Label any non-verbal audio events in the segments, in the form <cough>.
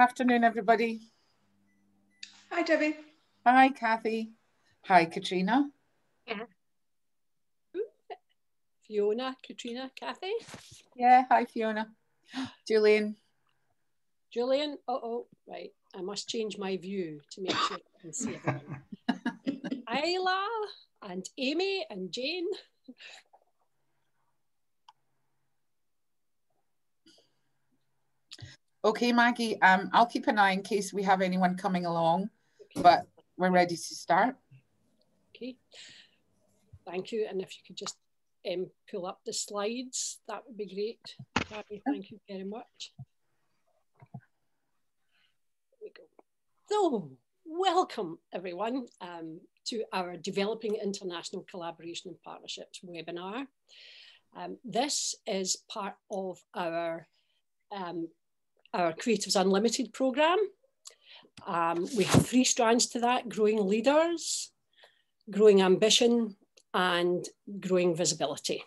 Afternoon, everybody. Hi, Debbie. Hi, Kathy. Hi, Katrina. Yeah. Fiona, Katrina, Kathy. Yeah, hi, Fiona. <gasps> Julian. Julian. Uh oh, right. I must change my view to make sure I can see everyone. <laughs> Isla and Amy and Jane. Okay, Maggie, um, I'll keep an eye in case we have anyone coming along, but we're ready to start. Okay, thank you. And if you could just um, pull up the slides, that would be great. Gabby, thank you very much. There we go. So, welcome everyone um, to our Developing International Collaboration and Partnerships webinar. Um, this is part of our um, our Creatives Unlimited program. Um, we have three strands to that, growing leaders, growing ambition, and growing visibility.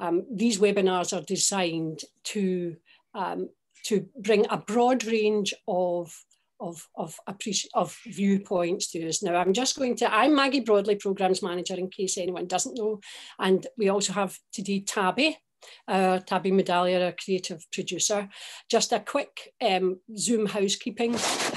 Um, these webinars are designed to, um, to bring a broad range of of, of, of viewpoints to us. Now, I'm just going to, I'm Maggie Broadley, Programs Manager, in case anyone doesn't know. And we also have today Tabby, Tabby Medallion, our creative producer. Just a quick um, Zoom housekeeping.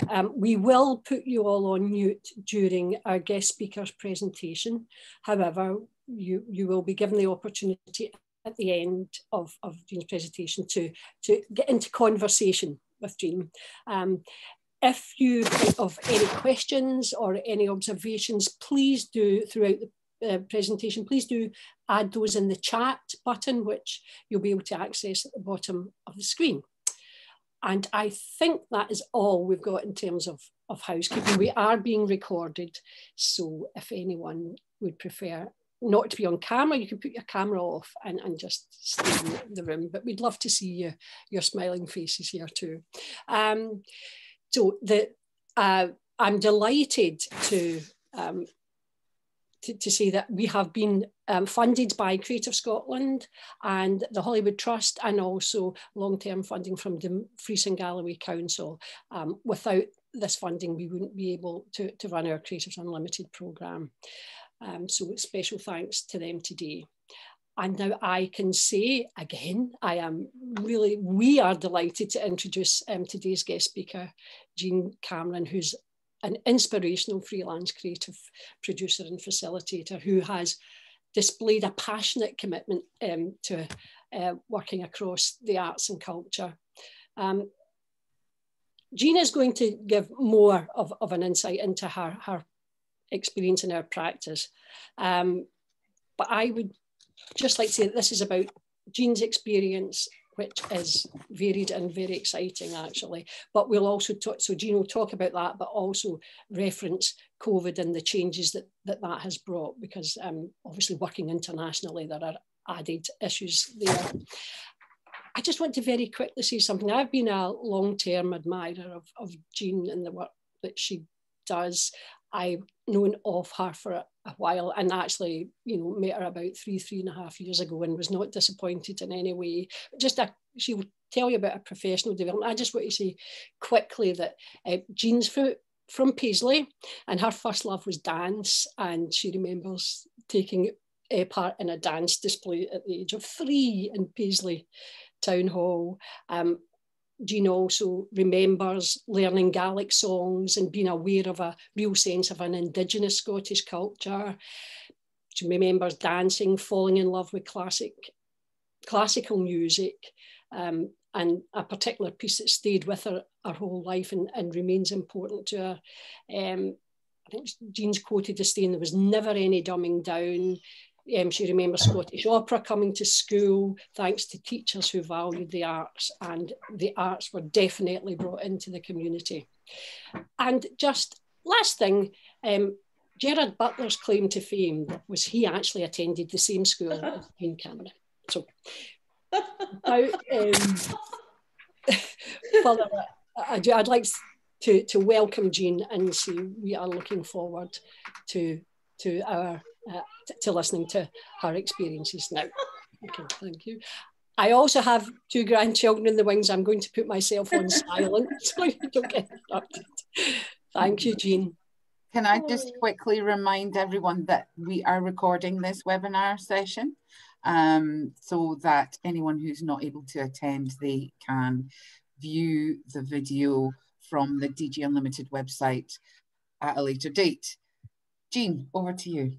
Um, we will put you all on mute during our guest speaker's presentation. However, you, you will be given the opportunity at the end of, of Jean's presentation to, to get into conversation with Jean. Um, if you of any questions or any observations, please do throughout the uh, presentation, please do add those in the chat button, which you'll be able to access at the bottom of the screen. And I think that is all we've got in terms of, of housekeeping. We are being recorded, so if anyone would prefer not to be on camera, you can put your camera off and, and just stay in the room. But we'd love to see you, your smiling faces here too. Um, so the, uh, I'm delighted to um, to, to say that we have been um, funded by Creative Scotland and the Holywood Trust and also long-term funding from the Dumfries and Galloway Council. Um, without this funding, we wouldn't be able to, to run our Creatives Unlimited programme. Um, so special thanks to them today. And now I can say again, I am really, we are delighted to introduce um, today's guest speaker, Jean Cameron, who's an inspirational freelance creative producer and facilitator who has displayed a passionate commitment um, to uh, working across the arts and culture. Um, Gina is going to give more of, of an insight into her, her experience in her practice. Um, but I would just like to say that this is about Jean's experience which is varied and very exciting actually. But we'll also talk, so will talk about that, but also reference COVID and the changes that that, that has brought, because um, obviously working internationally, there are added issues there. I just want to very quickly say something. I've been a long-term admirer of, of Jean and the work that she does. I've known of her for a, a, while and actually, you know, met her about three, three and a half years ago and was not disappointed in any way. Just a, she will tell you about her professional development. I just want to say quickly that uh, Jean's from, from Paisley and her first love was dance and she remembers taking a part in a dance display at the age of three in Paisley Town Hall. Um, Jean also remembers learning Gaelic songs and being aware of a real sense of an Indigenous Scottish culture. She remembers dancing, falling in love with classic, classical music, um, and a particular piece that stayed with her her whole life and, and remains important to her. Um, I think Jean's quoted as saying there was never any dumbing down. Um, she remembers Scottish opera coming to school thanks to teachers who valued the arts, and the arts were definitely brought into the community. And just last thing, um, Gerard Butler's claim to fame was he actually attended the same school <laughs> as Jean Cameron. So, now, um, <laughs> well, I'd, I'd like to, to welcome Jean and see we are looking forward to, to our uh, to listening to her experiences now. Okay, thank you. I also have two grandchildren in the wings. I'm going to put myself on <laughs> silent <laughs> so you don't get interrupted. Thank you, Jean. Can I just quickly remind everyone that we are recording this webinar session um, so that anyone who's not able to attend, they can view the video from the DG Unlimited website at a later date. Jean, over to you.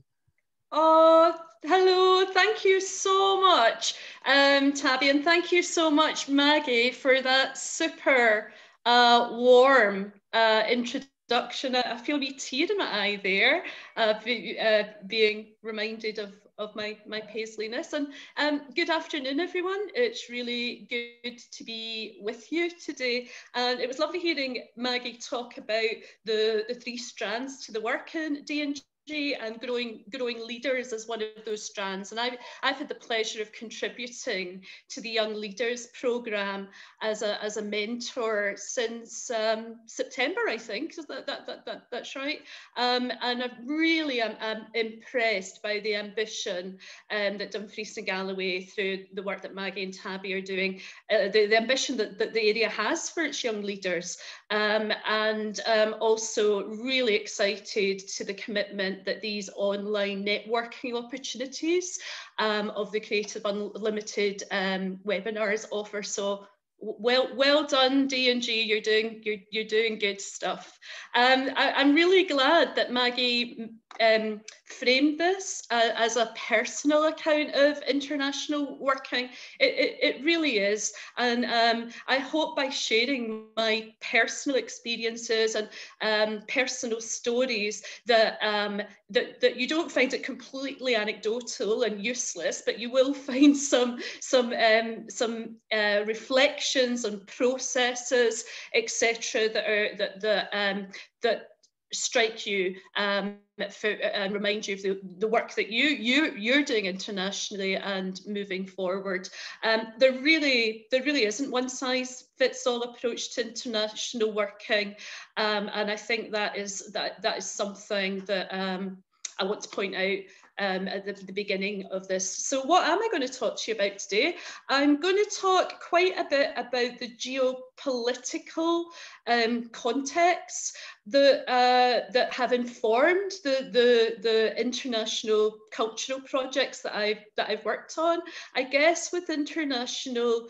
Oh, hello. Thank you so much, um, Tabby, and thank you so much, Maggie, for that super uh, warm uh, introduction. I feel me tear in my eye there, uh, be, uh, being reminded of, of my, my Paisleyness. And um, good afternoon, everyone. It's really good to be with you today. And it was lovely hearing Maggie talk about the, the three strands to the work in D&G and growing growing leaders as one of those strands. And I've, I've had the pleasure of contributing to the young leaders program as a, as a mentor since um, September I think. That, that, that, that that's right? Um, and I really am, am impressed by the ambition um, that Dumfries and Galloway through the work that Maggie and Tabby are doing uh, the, the ambition that, that the area has for its young leaders. Um, and um, also really excited to the commitment that these online networking opportunities um, of the Creative Unlimited um, webinars offer. So well well done D&G you're doing you're, you're doing good stuff um, I, am really glad that Maggie um, framed this uh, as a personal account of international working. It, it, it really is. And um, I hope by sharing my personal experiences and um, personal stories that, um, that, that you don't find it completely anecdotal and useless, but you will <laughs> find some, some, um, some uh, reflections on processes, etc., that are that, that, um, that strike you um, for, and remind you of the, the work that you you you're doing internationally and moving forward. Um, there really there really isn't one size fits all approach to international working, um, and I think that is that that is something that um, I want to point out um, at the, the, beginning of this. So what am I going to talk to you about today? I'm going to talk quite a bit about the geopolitical um, contexts that, uh, that have informed the, the, the international cultural projects that I've, that I've worked on. I guess with international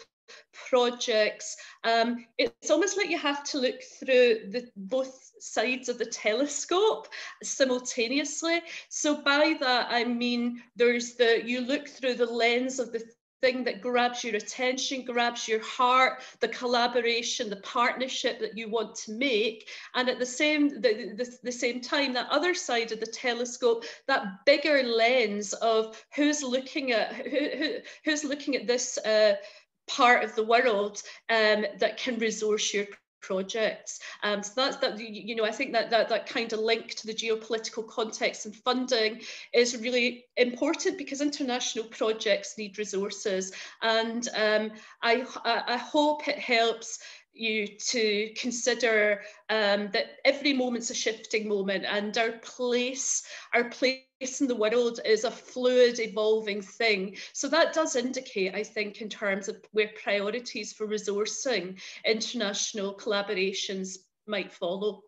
projects. Um, it's almost like you have to look through the both sides of the telescope simultaneously. So by that I mean there's the you look through the lens of the thing that grabs your attention, grabs your heart, the collaboration, the partnership that you want to make. And at the same, the, the, the, same time, that other side of the telescope, that bigger lens of who's looking at who, who who's looking at this uh, part of the world um, that can resource your projects. Um, so that's that, you know, I think that, that that kind of link to the geopolitical context and funding is really important because international projects need resources. And um, I, I hope it helps you to consider um, that every moment's a shifting moment and our place, our place in the world is a fluid, evolving thing. So that does indicate, I think, in terms of where priorities for resourcing international collaborations might follow.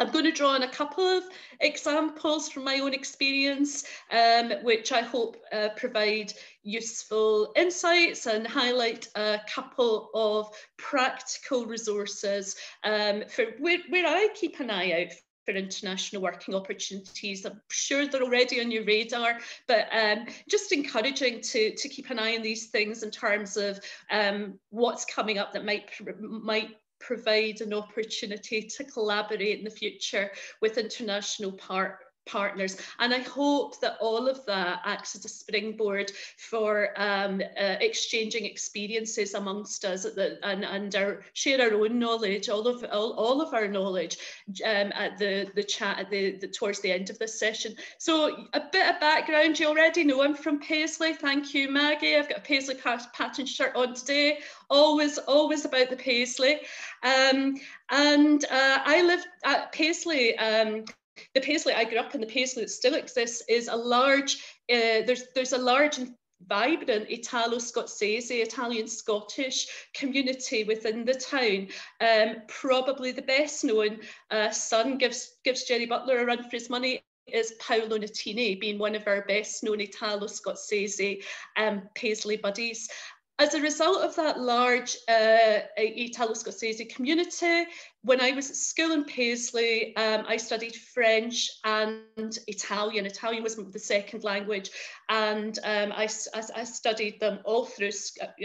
I'm going to draw on a couple of examples from my own experience, um, which I hope uh, provide useful insights and highlight a couple of practical resources um, for where, where I keep an eye out for international working opportunities. I'm sure they're already on your radar, but um, just encouraging to, to keep an eye on these things in terms of um, what's coming up that might might provide an opportunity to collaborate in the future with international part partners. And I hope that all of that acts as a springboard for um, uh, exchanging experiences amongst us the, and, and our, share our own knowledge, all of all, all of our knowledge um, at the, the chat at the, the, towards the end of this session. So a bit of background, you already know I'm from Paisley. Thank you, Maggie. I've got a Paisley pattern shirt on today. Always, always about the Paisley. Um, and uh, I lived at Paisley um, the Paisley, I grew up in the Paisley that still exists, is a large, uh, there's, there's a large vibrant Italo-Scozzese, Italian-Scottish community within the town. Um, probably the best known uh, son gives, gives Jerry Butler a run for his money is Paolo Nutini, being one of our best known Italo-Scozzese um, Paisley buddies. As a result of that large uh, Italo-Scozzese community, when I was at school in Paisley, um, I studied French and Italian. Italian was the second language, and um, I, I, I, studied them all through.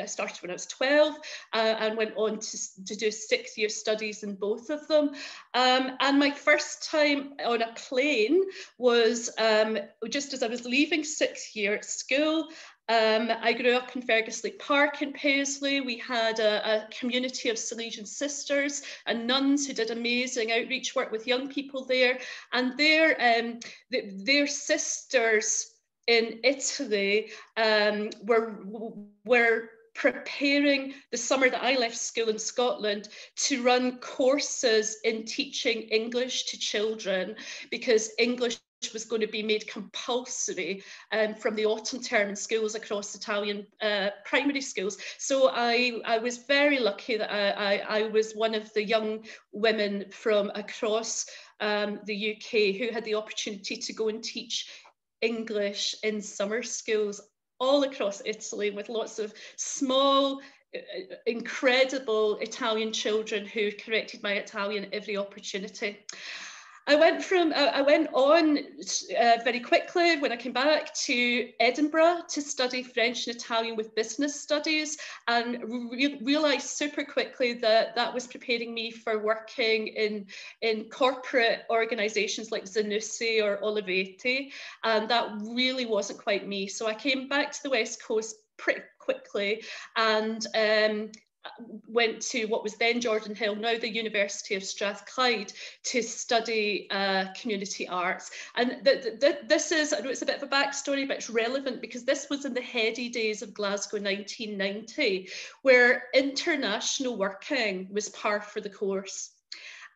I started when I was 12 uh, and went on to, to do six year studies in both of them. Um, and my first time on a plane was um, just as I was leaving sixth year at school. Um, I grew up in Ferguslie Park in Paisley. We had a, a, community of Salesian sisters and nuns who did amazing outreach work with young people there. And their, um, the, their sisters in Italy um, were, were preparing the summer that I left school in Scotland to run courses in teaching English to children because English was going to be made compulsory um, from the autumn term in schools across Italian uh, primary schools. So I, I was very lucky that I, I, I was one of the young women from across um, the UK who had the opportunity to go and teach English in summer schools all across Italy with lots of small uh, uh, incredible Italian children who corrected my Italian every opportunity. I went from I went on uh, very quickly when I came back to Edinburgh to study French and Italian with business studies, and re realised super quickly that that was preparing me for working in in corporate organisations like Zanussi or Olivetti, and that really wasn't quite me. So I came back to the West Coast pretty quickly and um, went to what was then Jordanhill, now the University of Strathclyde, to study uh, community arts. And th th this is, I know it's a bit of a backstory, but it's relevant because this was in the heady days of Glasgow 1990, where international working was par for the course.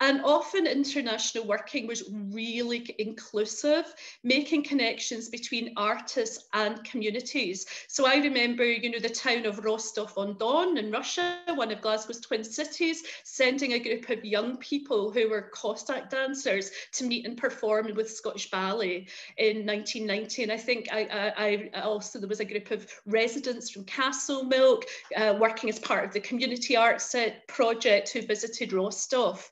And often international working was really inclusive, making connections between artists and communities. So I remember, you know, the town of Rostov-on-Don in Russia, one of Glasgow's twin cities, sending a group of young people who were Cossack dancers to meet and perform with Scottish Ballet in 1990. And I think I, I, I also, there was a group of residents from Castlemilk uh, working as part of the community arts project who visited Rostov.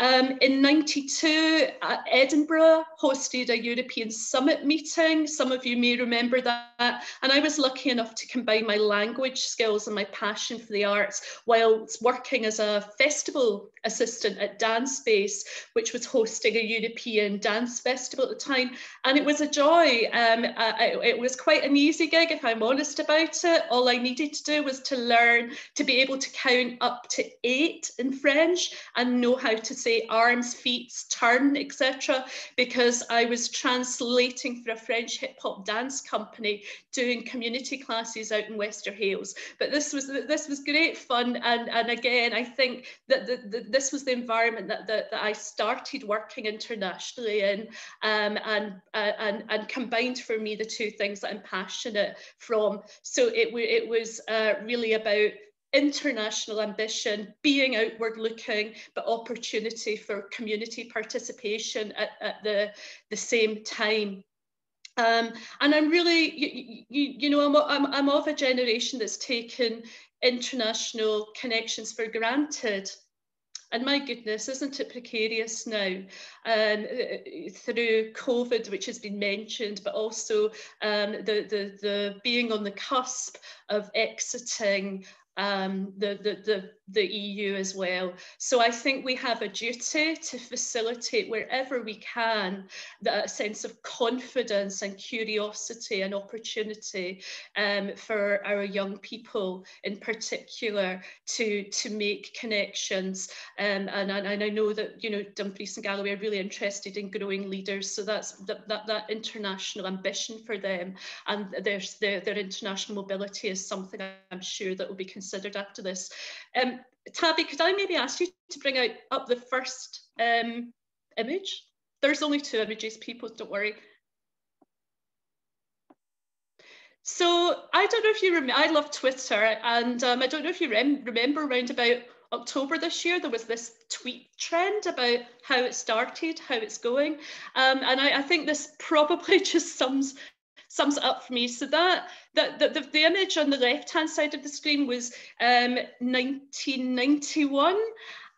Um, in 92, uh, Edinburgh hosted a European summit meeting. Some of you may remember that. And I was lucky enough to combine my language skills and my passion for the arts whilst working as a festival assistant at Dance Space, which was hosting a European dance festival at the time. And it was a joy. Um, it was quite an easy gig, if I'm honest about it. All I needed to do was to learn to be able to count up to eight in French and know how to say arms, feet, turn, etc. Because I was translating for a French hip hop dance company doing community classes out in Wester Hailes. But this was this was great fun. And, and again, I think that the, the this was the environment that, that, that I started working internationally in um, and, uh, and, and combined for me the two things that I'm passionate from. So it, it was uh, really about international ambition, being outward looking, but opportunity for community participation at, at the, the same time. Um, and I'm really, you, you, you know, I'm, I'm, I'm of a generation that's taken international connections for granted. And my goodness, isn't it precarious now? Um, through COVID, which has been mentioned, but also um, the, the, the being on the cusp of exiting um, the, the, the, the EU as well. So I think we have a duty to facilitate wherever we can that sense of confidence and curiosity and opportunity um, for our young people in particular to, to make connections. Um, and, and I know that, you know, Dumfries and Galloway are really interested in growing leaders. So that's that, that, that international ambition for them and their, their, their international mobility is something I'm sure that will be considered after this. Um, Tabby, could I maybe ask you to bring out up the first um, image? There's only two images, people, don't worry. so I don't know if you remember, I love Twitter, and um, I don't know if you rem remember around about October this year, there was this tweet trend about how it started, how it's going. Um, and I, I, think this probably <laughs> just sums sums it up for me. So that, that the, the, the image on the left-hand side of the screen was um, 1991.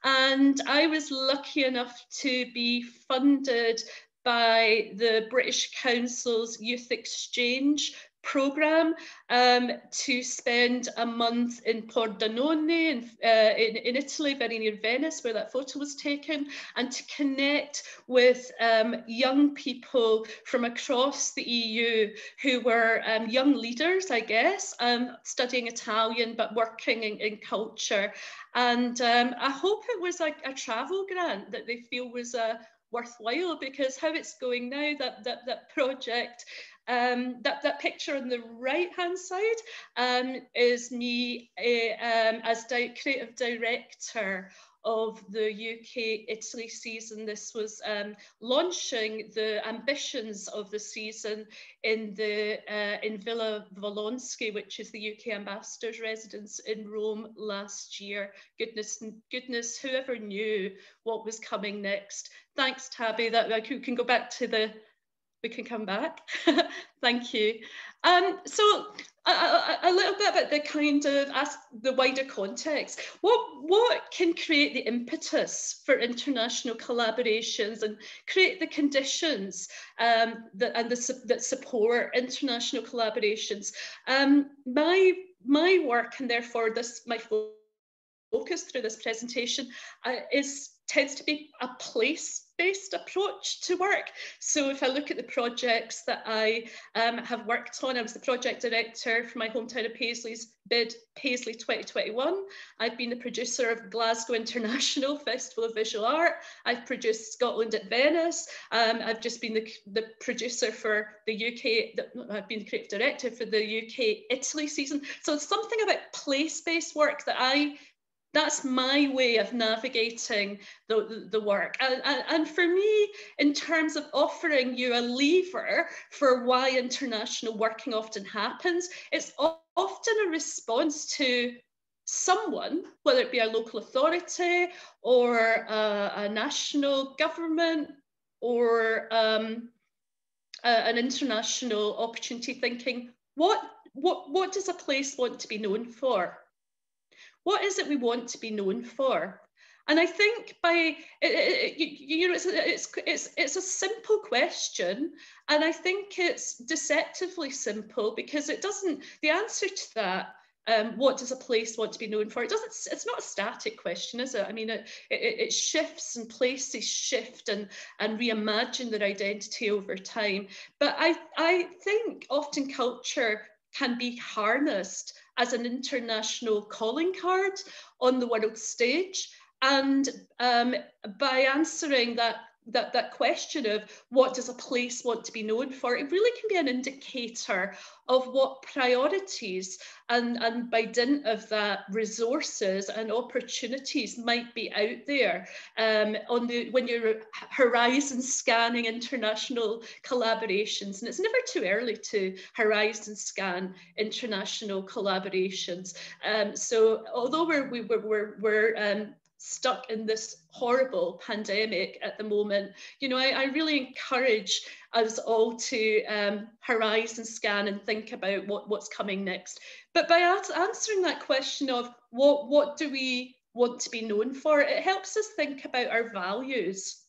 And I was lucky enough to be funded by the British Council's Youth Exchange program um, to spend a month in Pordenone in, uh, in, in, Italy, very near Venice, where that photo was taken, and to connect with um, young people from across the EU who were um, young leaders, I guess, um, studying Italian but working in, in culture. And um, I hope it was like a travel grant that they feel was a uh, worthwhile because how it's going now that that that project um, that, that picture on the right hand side um, is me uh, um, as di creative director of the UK Italy season. This was um, launching the ambitions of the season in the uh, in Villa Wolkonsky, which is the UK ambassador's residence in Rome last year. Goodness, goodness, whoever knew what was coming next. Thanks, Tabby. That I can go back to the we can come back. <laughs> Thank you. Um, so a, a, a, little bit about the kind of ask the wider context. What what can create the impetus for international collaborations and create the conditions um, that and the, that support international collaborations? Um, my my work and therefore this my focus through this presentation uh, is tends to be a place based approach to work. So if I look at the projects that I um, have worked on, I was the project director for my hometown of Paisley's bid Paisley 2021. I've been the producer of Glasgow International <laughs> Festival of Visual Art. I've produced Scotland at Venice. Um, I've just been the, the producer for the UK, the, I've been the creative director for the UK Italy season. So it's something about place-based work that I that's my way of navigating the, the work. And, and, for me, in terms of offering you a lever for why international working often happens, it's often a response to someone, whether it be a local authority or a, a national government or um, a, an international opportunity thinking, what, what, what does a place want to be known for? What is it we want to be known for? And I think by it, you know it's it's it's it's a simple question, and I think it's deceptively simple because it doesn't. The answer to that um, what does a place want to be known for? It doesn't. It's not a static question, is it? I mean, it, it, it, shifts and places shift and and reimagine their identity over time. But I I think often culture can be harnessed as an international calling card on the world stage. And um, by answering that that, that question of what does a place want to be known for, it really can be an indicator of what priorities and, and by dint of that resources and opportunities might be out there um, on the when you're horizon scanning international collaborations. And it's never too early to horizon scan international collaborations. Um, so although we're, we, we're, we're, we're um, stuck in this horrible pandemic at the moment. You know, I, I really encourage us all to um, horizon scan and think about what, what's coming next. But by answering that question of what, what do we want to be known for, it helps us think about our values.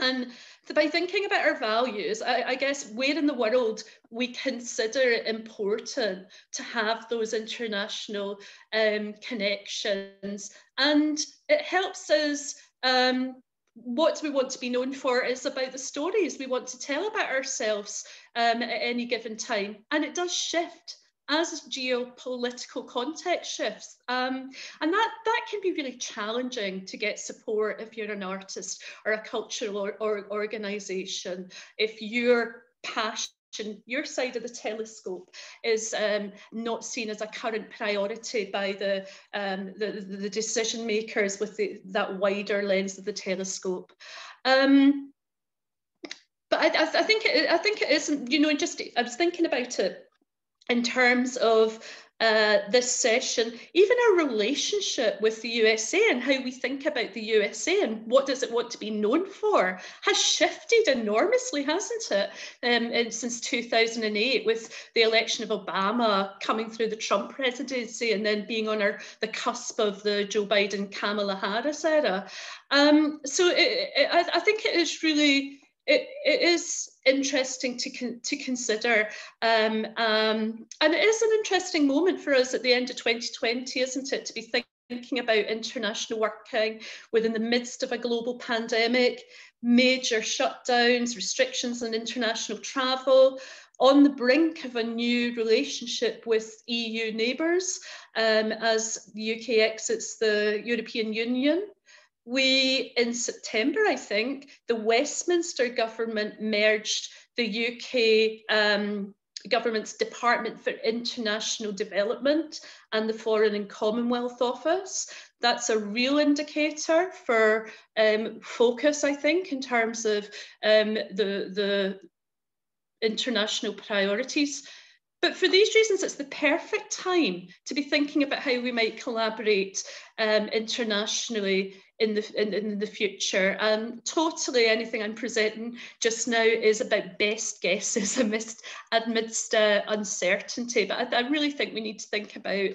And by thinking about our values, I, I, guess where in the world we consider it important to have those international um, connections. And it helps us, um, what we want to be known for is about the stories we want to tell about ourselves um, at any given time. And it does shift as geopolitical context shifts. Um, and that, that can be really challenging to get support if you're an artist or a cultural or, or organisation, if your passion your side of the telescope is um, not seen as a current priority by the, um, the, the, decision makers with the, that wider lens of the telescope. Um, but I, I, think it, I think it isn't, you know, just I was thinking about it in terms of uh, this session, even our relationship with the USA and how we think about the USA and what does it want to be known for has shifted enormously, hasn't it? Um, and since 2008, with the election of Obama coming through the Trump presidency and then being on our, the cusp of the Joe Biden Kamala Harris era. Um, so it, it, I, I think it is really it, it is interesting to, con to consider. Um, um, and it is an interesting moment for us at the end of 2020, isn't it, to be thinking about international working within the midst of a global pandemic, major shutdowns, restrictions on international travel, on the brink of a new relationship with EU neighbours um, as the UK exits the European Union we, in September, I think, the Westminster government merged the UK um, government's Department for International Development and the Foreign and Commonwealth Office. That's a real indicator for um, focus, I think, in terms of um, the, the international priorities. But for these reasons, it's the perfect time to be thinking about how we might collaborate um, internationally in the in, in the future. Um, totally anything I'm presenting just now is about best guesses <laughs> amidst amidst uh, uncertainty. But I, I, really think we need to think about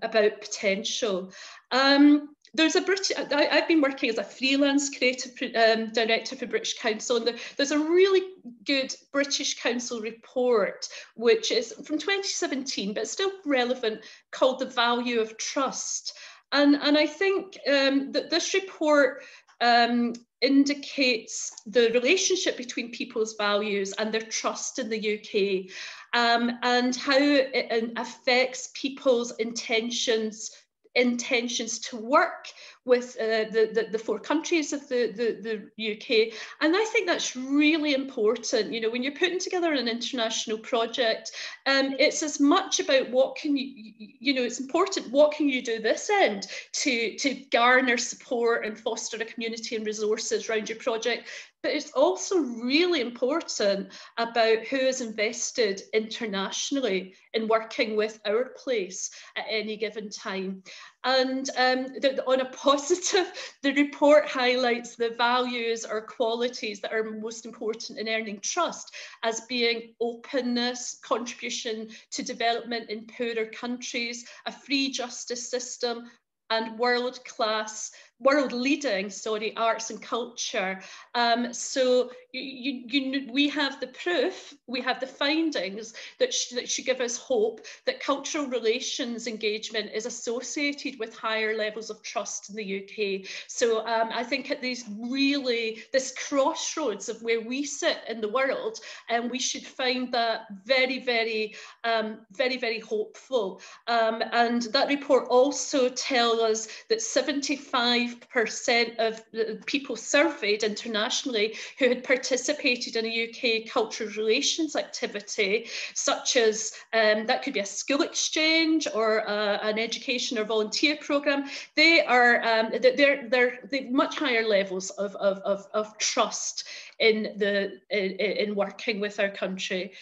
about potential. Um, there's a British, I, have been working as a freelance creative um, director for British Council, and there's a really good British Council report, which is from 2017, but still relevant, called The Value of Trust. And, and I think um, that this report um, indicates the relationship between people's values and their trust in the UK um, and how it affects people's intentions intentions to work with uh, the, the, the, four countries of the, the, the UK. And I think that's really important. You know, when you're putting together an international project, um, it's as much about what can you, you know, it's important, what can you do this end to, to garner support and foster a community and resources around your project but it's also really important about who is invested internationally in working with our place at any given time. And um, the, on a <laughs> positive, the report highlights the values or qualities that are most important in earning trust as being openness, contribution to development in poorer countries, a free justice system, and world-class world leading sorry arts and culture. Um, so you, you, we have the proof we have the findings that, sh that should give us hope that cultural relations engagement is associated with higher levels of trust in the UK so um, I think at these really this crossroads of where we sit in the world and we should find that very very um, very very hopeful. Um, and that report also tells us that 75 5% of the people surveyed internationally who had participated in a UK cultural relations activity, such as um, that could be a school exchange or uh, an education or volunteer program, they are um, they're, they're, they're much higher levels of, of, of, of trust in the in, in working with our country.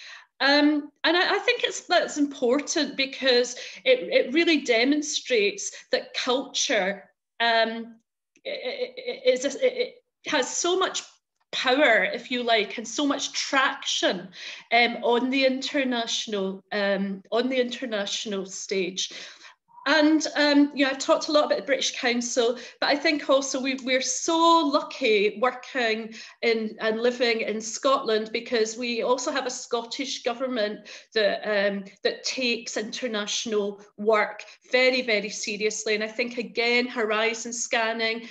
Um, and I, I, think it's that's important because it, it really demonstrates that culture um, it, it, it, has so much power, if you like, and so much traction um, on the international um, on the international stage. And um, you know, I've talked a lot about the British Council, but I think also we, we're so lucky working in and living in Scotland because we also have a Scottish government that um, that takes international work very, very seriously. And I think again, horizon scanning,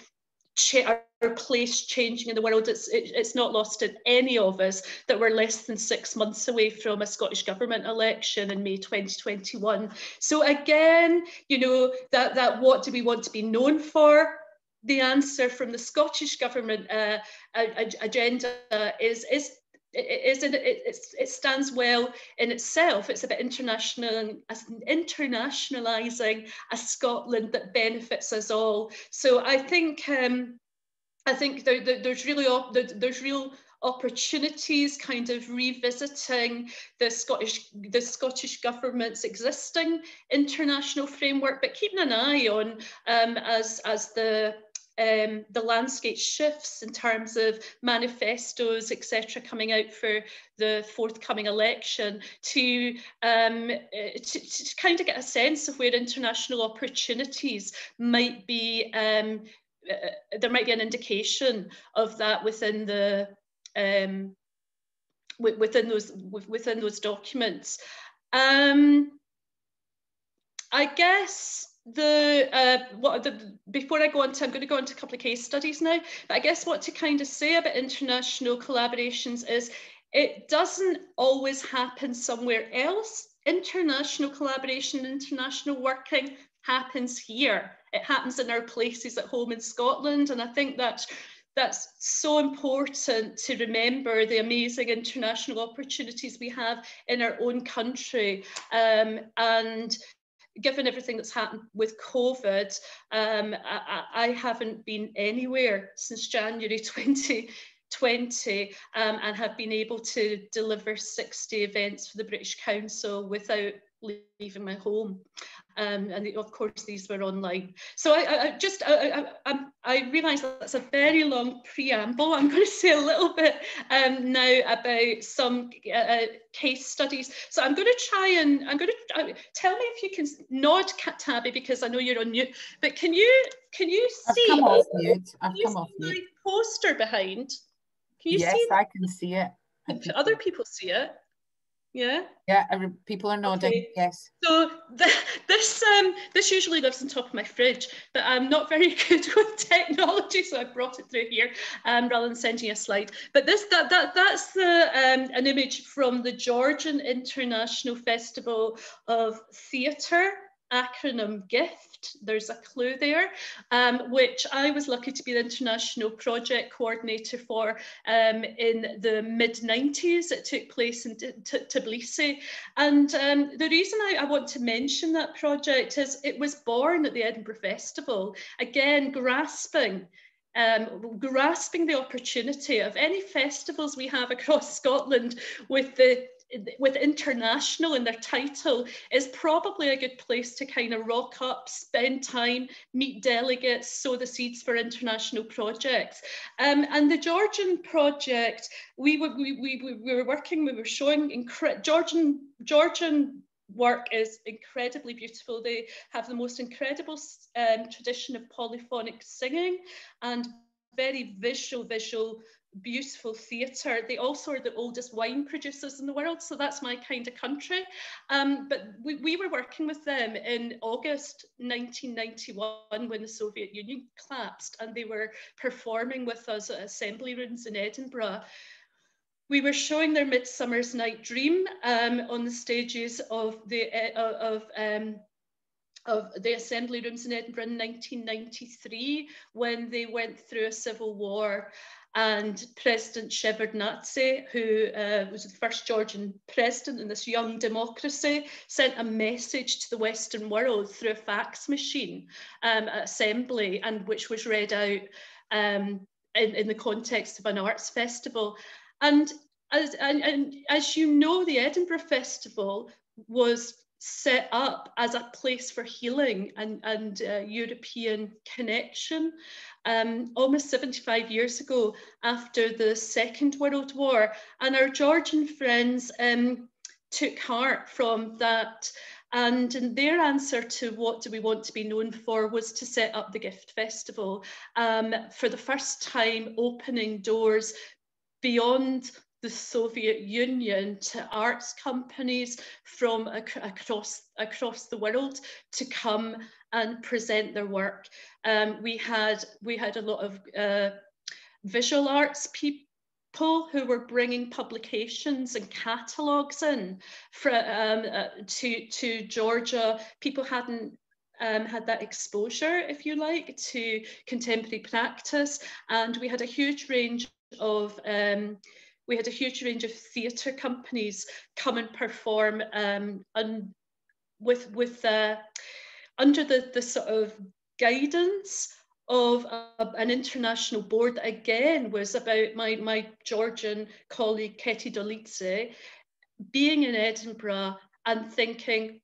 our place changing in the world. It's it, it's not lost in any of us that we're less than six months away from a Scottish government election in May 2021. So again, you know that that what do we want to be known for? The answer from the Scottish government uh, agenda is is it, it, it, stands well in itself. It's about international, internationalizing a Scotland that benefits us all. So I think um, I think there, there, there's really there's real opportunities, kind of revisiting the Scottish, the Scottish Government's existing international framework, but keeping an eye on um, as, as the um, the landscape shifts in terms of manifestos, etc., coming out for the forthcoming election to, um, uh, to, to, kind of get a sense of where international opportunities might be. Um, uh, there might be an indication of that within the um, within those within those documents. Um, I guess the uh, what the before I go on to I'm going to go into a couple of case studies now. But I guess what to kind of say about international collaborations is it doesn't always happen somewhere else. International collaboration, international working happens here. It happens in our places at home in Scotland, and I think that's that's so important to remember the amazing international opportunities we have in our own country um, and given everything that's happened with COVID, um, I, I, haven't been anywhere since January <laughs> 2020 um, and have been able to deliver 60 events for the British Council without leaving my home. Um, and of course, these were online. So I, I just, I, I, I realise that's a very long preamble. I'm going to say a little bit um, now about some uh, uh case studies. So I'm going to try and, I'm going to, uh, tell me if you can nod, Tabby, because I know you're on mute, but can you, can you see? I've come off mute. I've come off mute. poster behind? Can you yes, see? Yes, I can see it. Other people see it. Yeah. Yeah, people are nodding. Okay. Yes. So the, this um this usually lives on top of my fridge, but I'm not very <laughs> good with technology, so I brought it through here um, rather than sending a slide. But this that that that's the um, an image from the Georgian International Festival of Theatre acronym GIFT there's a clue there, um, which I was lucky to be the international project coordinator for um, in the mid 90s. It took place in Tbilisi. And um, the reason I, I want to mention that project is it was born at the Edinburgh Festival, again, grasping um, grasping the opportunity of any festivals we have across <laughs> Scotland with the with international in their title is probably a good place to kind of rock up, spend time, meet delegates, sow the seeds for international projects. Um, and the Georgian project, we, we, we, we were working, we were showing Georgian, Georgian work is incredibly beautiful. They have the most incredible um, tradition of polyphonic singing and very visual, visual beautiful theatre. They also are the oldest wine producers in the world, so that's my kind of country. Um, but we, we were working with them in August 1991 when the Soviet Union collapsed, and they were performing with us at assembly rooms in Edinburgh. We were showing their Midsummer's Night Dream um, on the stages of the uh, of um, of the assembly rooms in Edinburgh in 1993 when they went through a civil war and President Shevardnadze, who uh, was the first Georgian president in this young democracy, sent a message to the Western world through a fax machine um, at assembly, and which was read out um, in, in the context of an arts festival. And as, and, and as you know, the Edinburgh Festival was set up as a place for healing and, and uh, European connection. Um, almost 75 years ago, after the Second World War, and our Georgian friends um, took heart from that. And their answer to what do we want to be known for was to set up the Gift Festival um, for the first time, opening doors beyond the Soviet Union to arts companies from ac across, across the world to come and present their work. Um, we, had, we had a lot of uh, visual arts people who were bringing publications and catalogues in for, um, uh, to, to Georgia. People hadn't um, had that exposure, if you like, to contemporary practice. And we had a huge range of um, we had a huge range of theatre companies come and perform um, with with uh, under the the sort of guidance of a, an international board that again was about my, my Georgian colleague Keti Dolidze being in Edinburgh and thinking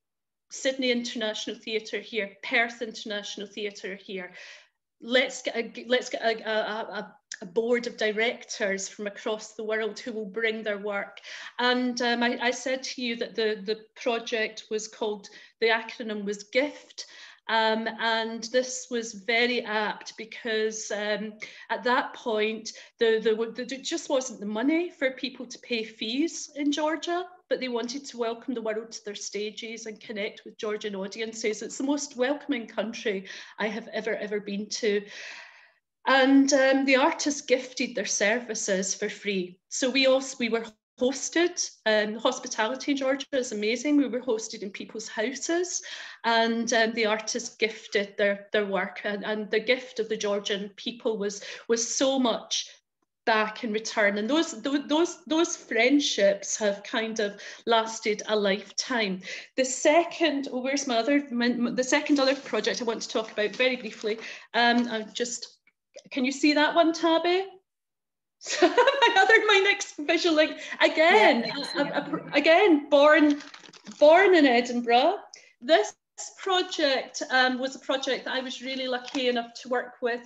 Sydney International Theatre here, Perth International Theatre here. Let's get a, let's get a, a, a, board of directors from across the world who will bring their work. And um, I, I said to you that the, the project was called, the acronym was GIFT. Um, and this was very apt because um, at that point, the, the, the, there just wasn't the money for people to pay fees in Georgia but they wanted to welcome the world to their stages and connect with Georgian audiences. It's the most welcoming country I have ever, ever been to. And um, the artists gifted their services for free. So we also we were hosted. Um, hospitality in Georgia is amazing. We were hosted in people's houses, and um, the artists gifted their their work. And, and the gift of the Georgian people was was so much back in return and those those those friendships have kind of lasted a lifetime the second oh where's my other my, the second other project i want to talk about very briefly um i just can you see that one tabby? <laughs> My other my next visual link. Again yeah, again born born in edinburgh. This this project um, was a project that I was really lucky enough to work with,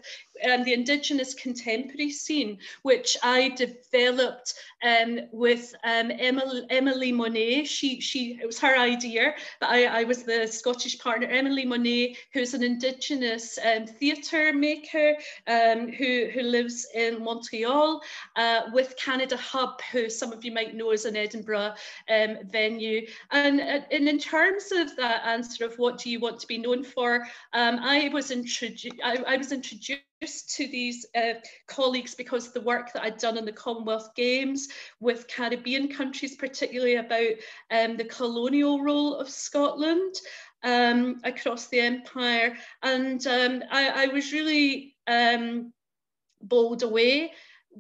um, the Indigenous contemporary scene, which I developed um, with um, Emily, Émilie Monnet. She, she, it was her idea, but I, I was the Scottish partner. Émilie Monnet, who's an Indigenous um, theatre maker um, who, who lives in Montreal, uh, with Canada Hub, who some of you might know is an Edinburgh venue. And, and in terms of that answer of what do you want to be known for? Um, I was introduced. I, I, was introduced to these uh, colleagues because the work that I'd done in the Commonwealth Games with Caribbean countries, particularly about um, the colonial role of Scotland um, across the empire, and um, I, I, was really um, bowled away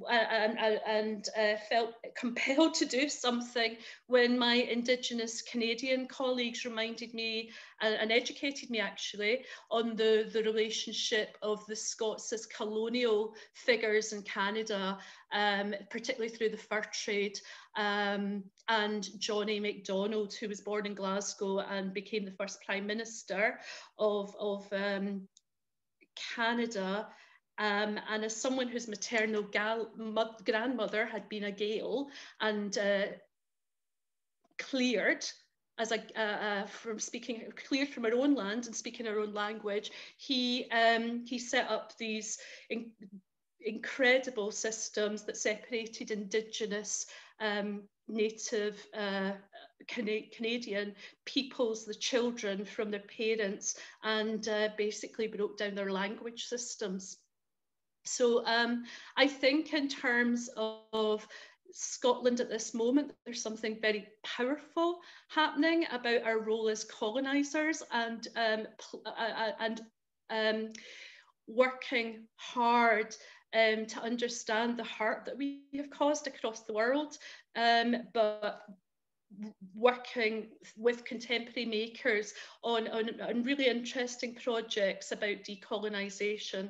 and, and uh, felt <laughs> compelled to do something when my Indigenous Canadian colleagues reminded me and, and, educated me actually on the, the relationship of the Scots as colonial figures in Canada, um, particularly through the fur trade, um, and John A. Macdonald, who was born in Glasgow and became the first Prime Minister of, of um, Canada. Um, and as someone whose maternal grandmother had been a Gael and uh, cleared as a uh, uh, from speaking cleared from her own land and speaking her own language, he um, he set up these in incredible systems that separated Indigenous um, native uh, Cana Canadian peoples, the children from their parents, and uh, basically broke down their language systems. So um, I think in terms of Scotland at this moment, there's something very powerful happening about our role as colonisers and um, uh, uh, and um, working hard um, to understand the hurt that we have caused across the world, um, but working with contemporary makers on, on, on really interesting projects about decolonisation.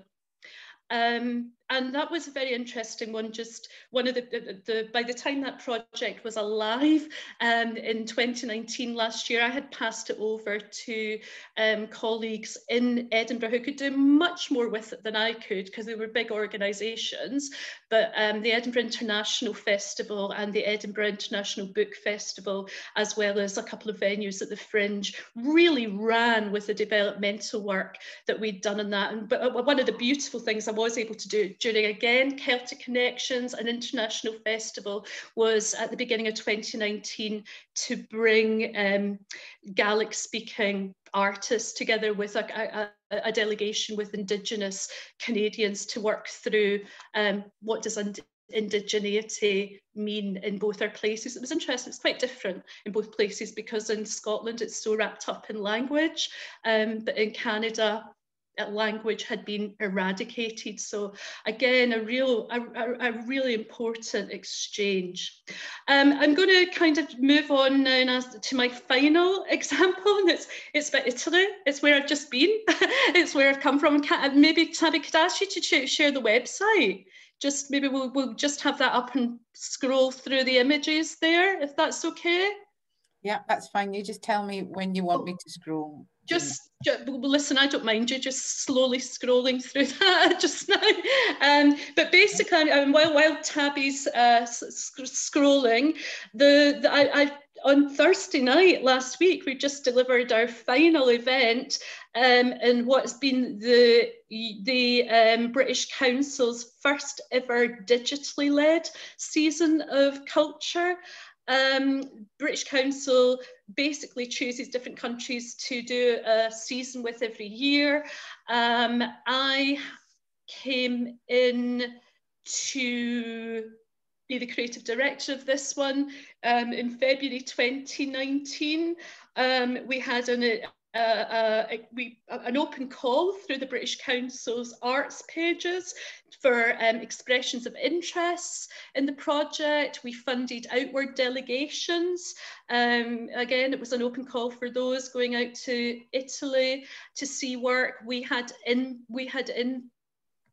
Um, and that was a very interesting one just one of the, the, the by the time that project was alive um, in 2019 last year i had passed it over to um, colleagues in edinburgh who could do much more with it than i could because they were big organizations but um, the edinburgh international festival and the edinburgh international book festival as well as a couple of venues at the fringe really ran with the developmental work that we'd done in that. And but uh, one of the beautiful things i was able to do during again Celtic Connections, an international festival, was at the beginning of 2019 to bring um, Gaelic speaking artists together with a, a, a, delegation with Indigenous Canadians to work through um, what does ind indigeneity mean in both our places. It was interesting, it's quite different in both places because in Scotland it's so wrapped up in language, um, but in Canada language had been eradicated. So again, a real, a, a, a really important exchange. Um, I'm going to kind of move on now to my final <laughs> example, and it's it's about Italy. It's where I've just been. <laughs> it's where I've come from. Maybe Tabby could ask you to share the website. Just maybe we'll we'll just have that up and scroll through the images there, if that's okay. Yeah, that's fine. You just tell me when you want me to scroll just, just listen i don't mind you just slowly scrolling through <laughs> that just now um, but basically um, while, while tabby's uh, sc scrolling the, the I, I on Thursday night last week, we just delivered our final event um, in what's been the, the um, British Council's first ever digitally led season of culture. Um, British Council basically chooses different countries to do a season with every year. Um, I came in to be the creative director of this one um, in February 2019. Um, we had an, uh, we, an open call through the British Council's arts pages for um, expressions of interests in the project. We funded outward delegations. Um, again, it was an open call for those going out to Italy to see work. We had in we had in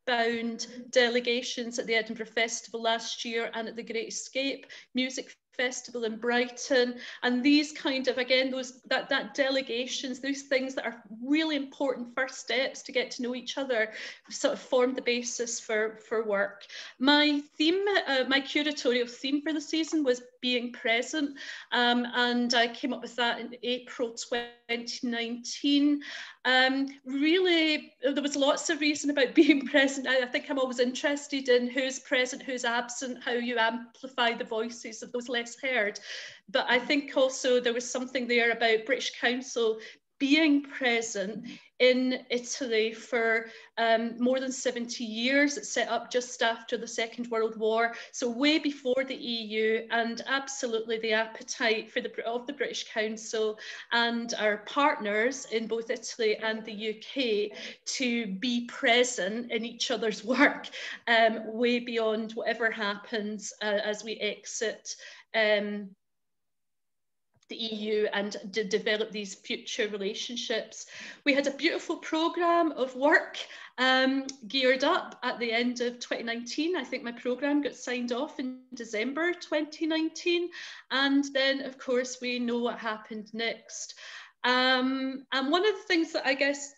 bound delegations at the Edinburgh Festival last year and at the Great Escape Music Festival in Brighton, and these kind of again those that that delegations, those things that are really important first steps to get to know each other, sort of formed the basis for for work. My theme, uh, my curatorial theme for the season was being present, um, and I came up with that in April 2019. Um, really, there was lots of reason about <laughs> being present. I, I think I'm always interested in who's present, who's absent, how you amplify the voices of those less heard. But I think also there was something there about British Council being present in Italy for um, more than 70 years. It's set up just after the Second World War, so way before the EU, and absolutely the appetite for the of the British Council and our partners in both Italy and the UK to be present in each other's work, um, way beyond whatever happens uh, as we exit um, the EU and to develop these future relationships. We had a beautiful programme of work um, geared up at the end of 2019. I think my programme got signed off in December 2019. And then, of course, we know what happened next. Um, and one of the things that I guess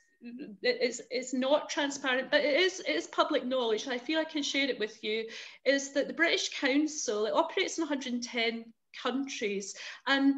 it's, it's not transparent, but it is, it is public knowledge, and I feel I can share it with you, is that the British Council, it operates in 110 countries, and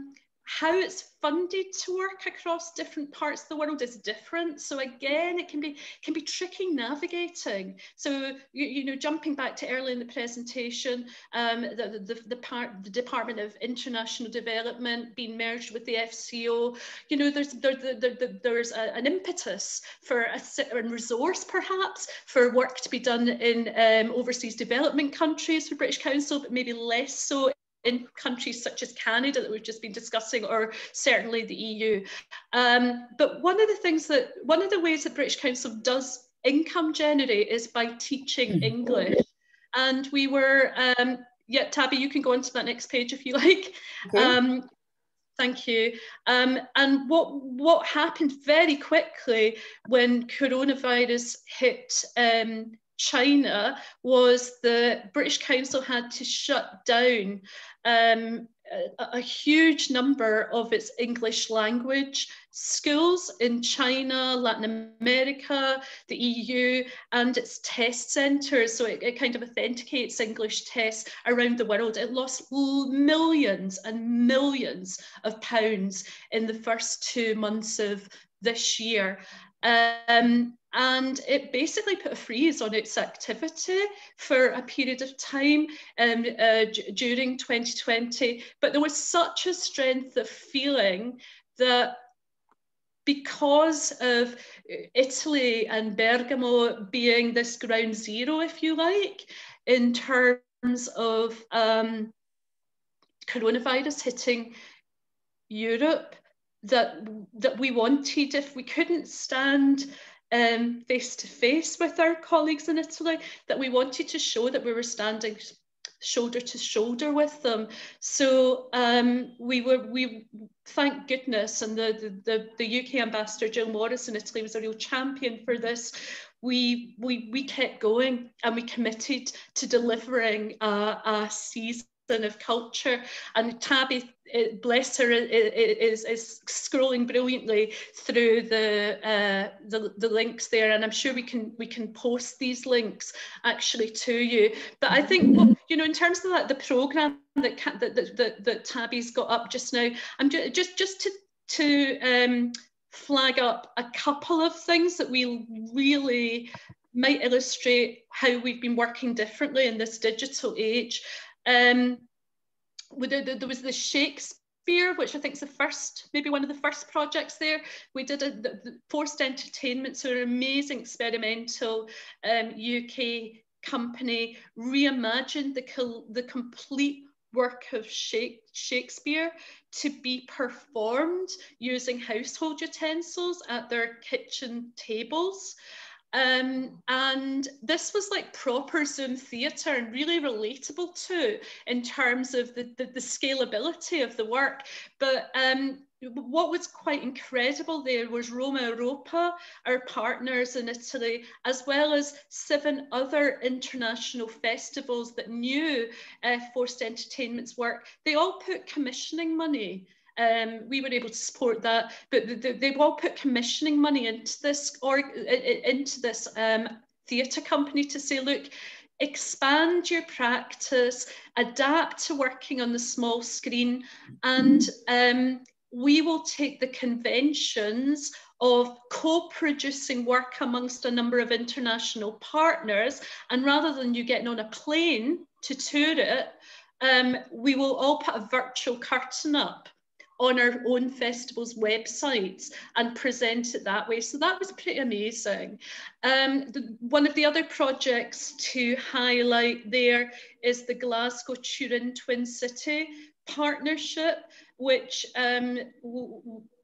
how it's funded to work across different parts of the world is different. So again, it can be can be tricky navigating. So you, you know, jumping back to early in the presentation, um, the, the, the, part, the Department of International Development being merged with the FCO, you know, there's there, there, there there's a, an impetus for a, a resource perhaps for work to be done in um, overseas development countries for British Council, but maybe less so in countries such as Canada that we've just been discussing, or certainly the EU. Um, but one of the things that, one of the ways that British Council does income generate is by teaching hmm. English. And we were, um, yeah, Tabby, you can go on to that next page if you <laughs> like. Okay. Um, thank you. Um, and what, what happened very quickly when coronavirus hit um, China was the British Council had to shut down um, a, a, huge number of its English language schools in China, Latin America, the EU, and its test centres. So it, it kind of authenticates English tests around the world. It lost millions and millions of pounds in the first two months of this year. Um, and it basically put a freeze on its activity for a period of time um, uh, during 2020. But there was such a strength of feeling that because of Italy and Bergamo being this ground zero, if you like, in terms of um, coronavirus hitting Europe, that that we wanted if we couldn't stand um, face to face with our colleagues in Italy, that we wanted to show that we were standing shoulder to shoulder with them. So um, we were, we thank goodness, and the, the, the UK ambassador Jill Morris in Italy was a real champion for this. We, we, we kept going and we committed to delivering a, a season of culture. And Tabby, eh, bless her, is, is scrolling brilliantly through the, uh, the, the links there. And I'm sure we can we can post these links actually to you. But I think you know in terms of that the program that that that, that Tabby's got up just now, I'm just just just to to um, flag up a couple of things that we really might illustrate how we've been working differently in this digital age. Um, there was the Shakespeare, which I think is the first, maybe one of the first projects there. We did a, the, the forced entertainment, so an amazing experimental um, UK company, reimagined the, the complete work of Shakespeare to be performed using household utensils at their kitchen tables. Um, and this was like proper Zoom theatre and really relatable too in terms of the, the, the scalability of the work. But um, what was quite incredible there was Romaeuropa, our partners in Italy, as well as seven other international festivals that knew uh, Forced Entertainment's work. They all put commissioning money um, we were able to support that, but they've all put commissioning money into this or into this um, theatre company to say, look, expand your practice, adapt to working on the small screen, and um, we will take the conventions of co-producing work amongst a number of international partners, and rather than you getting on a plane to tour it, um, we will all put a virtual curtain up on our own festival's websites and present it that way. So that was pretty amazing. Um, the, one of the other projects to highlight there is the Glasgow Turin Twin City partnership which um,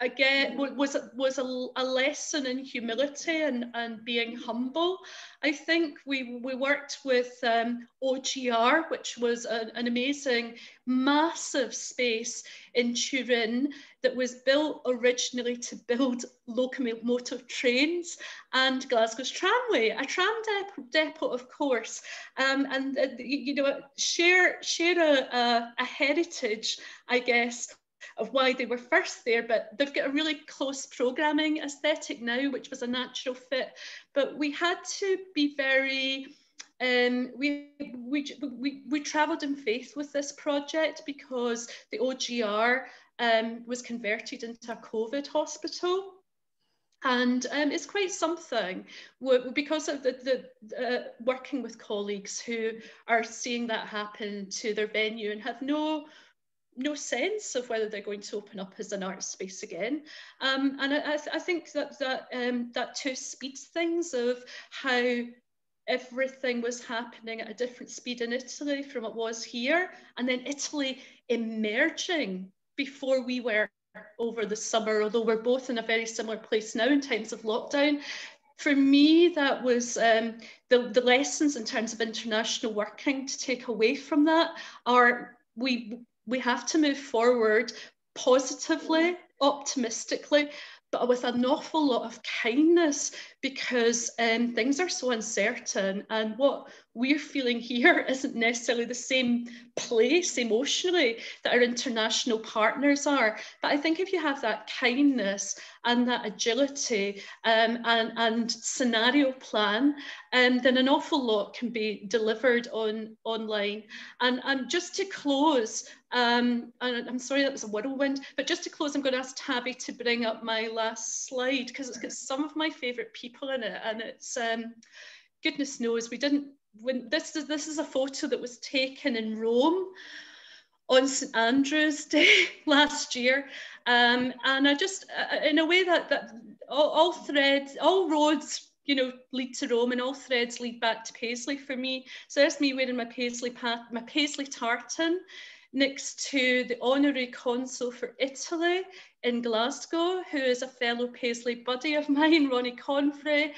again was was a, a, lesson in humility and, and being humble. I think we we worked with um, OGR, which was a, an amazing, massive space in Turin that was built originally to build locomotive trains and Glasgow's tramway, a tram dep depot, of course, um, and uh, you know share share a, a, a heritage, I guess, of why they were first there, but they've got a really close programming aesthetic now, which was a natural fit. But we had to be very, um, we, we, we, we travelled in faith with this project because the OGR um, was converted into a COVID hospital. And um, it's quite something because of the, the uh, working with colleagues who are seeing that happen to their venue and have no no sense of whether they're going to open up as an art space again. Um, and I, I, th I, think that that, um, that too speeds things of how everything was happening at a different speed in Italy from what was here, and then Italy emerging before we were over the summer, although we're both in a very similar place now in times of lockdown. For me, that was um, the, the lessons in terms of international working to take away from that are we we have to move forward positively, optimistically, but with an awful lot of kindness because um, things are so uncertain and what we're feeling here <laughs> isn't necessarily the same place emotionally that our international partners are. But I think if you have that kindness and that agility um, and, and scenario plan, um, then an awful lot can be delivered on online. And, and just to close, um, and I'm sorry that was a whirlwind, but just to close, I'm going to ask Tabby to bring up my last slide because it's got some of my favourite people in it, and it's um, goodness knows we didn't when this is this is a photo that was taken in Rome on St Andrew's <laughs> Day last year, um, and I just uh, uh, in a way that that all, all threads, all roads you know, lead to Rome and all threads lead back to Paisley for me. So there's me wearing my Paisley, my Paisley tartan next to the Honorary Consul for Italy in Glasgow, who is a fellow Paisley buddy of <laughs> mine, Ronnie Convery.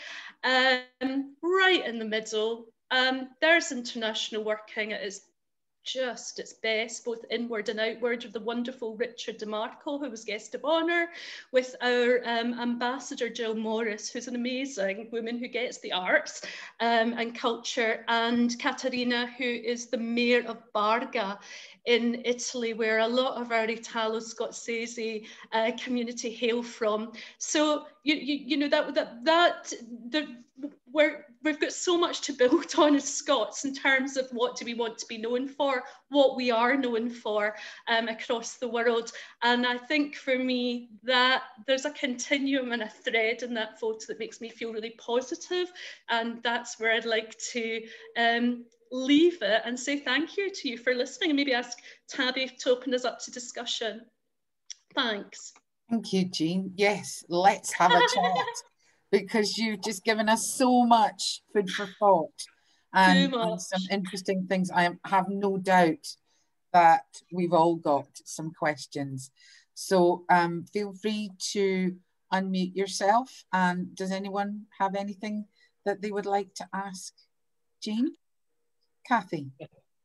Um, right in the middle, um, there's international working at its just its best, both inward and outward, with the wonderful Richard Demarco, who was guest of honour, with our um, ambassador Jill Morris, who's an amazing woman who gets the arts um, and culture, and Caterina, who is the mayor of Barga in Italy, where a lot of our Italo Scozzese uh, community hail from. So you, you, you know that that that the, we're, we've got so much to build <laughs> on as Scots in terms of what do we want to be known for, what we are known for um, across the world. And I think for me that there's a continuum and a thread in that photo that makes me feel really positive. and that's where I'd like to um, leave it and say thank you to you for listening and maybe ask Tabby to open us up to discussion. Thanks. Thank you, Jean. Yes, let's have a chat <laughs> because you've just given us so much food for thought and, and some interesting things. I have no doubt that we've all got some questions. So um, feel free to unmute yourself. And does anyone have anything that they would like to ask Jean? Kathy.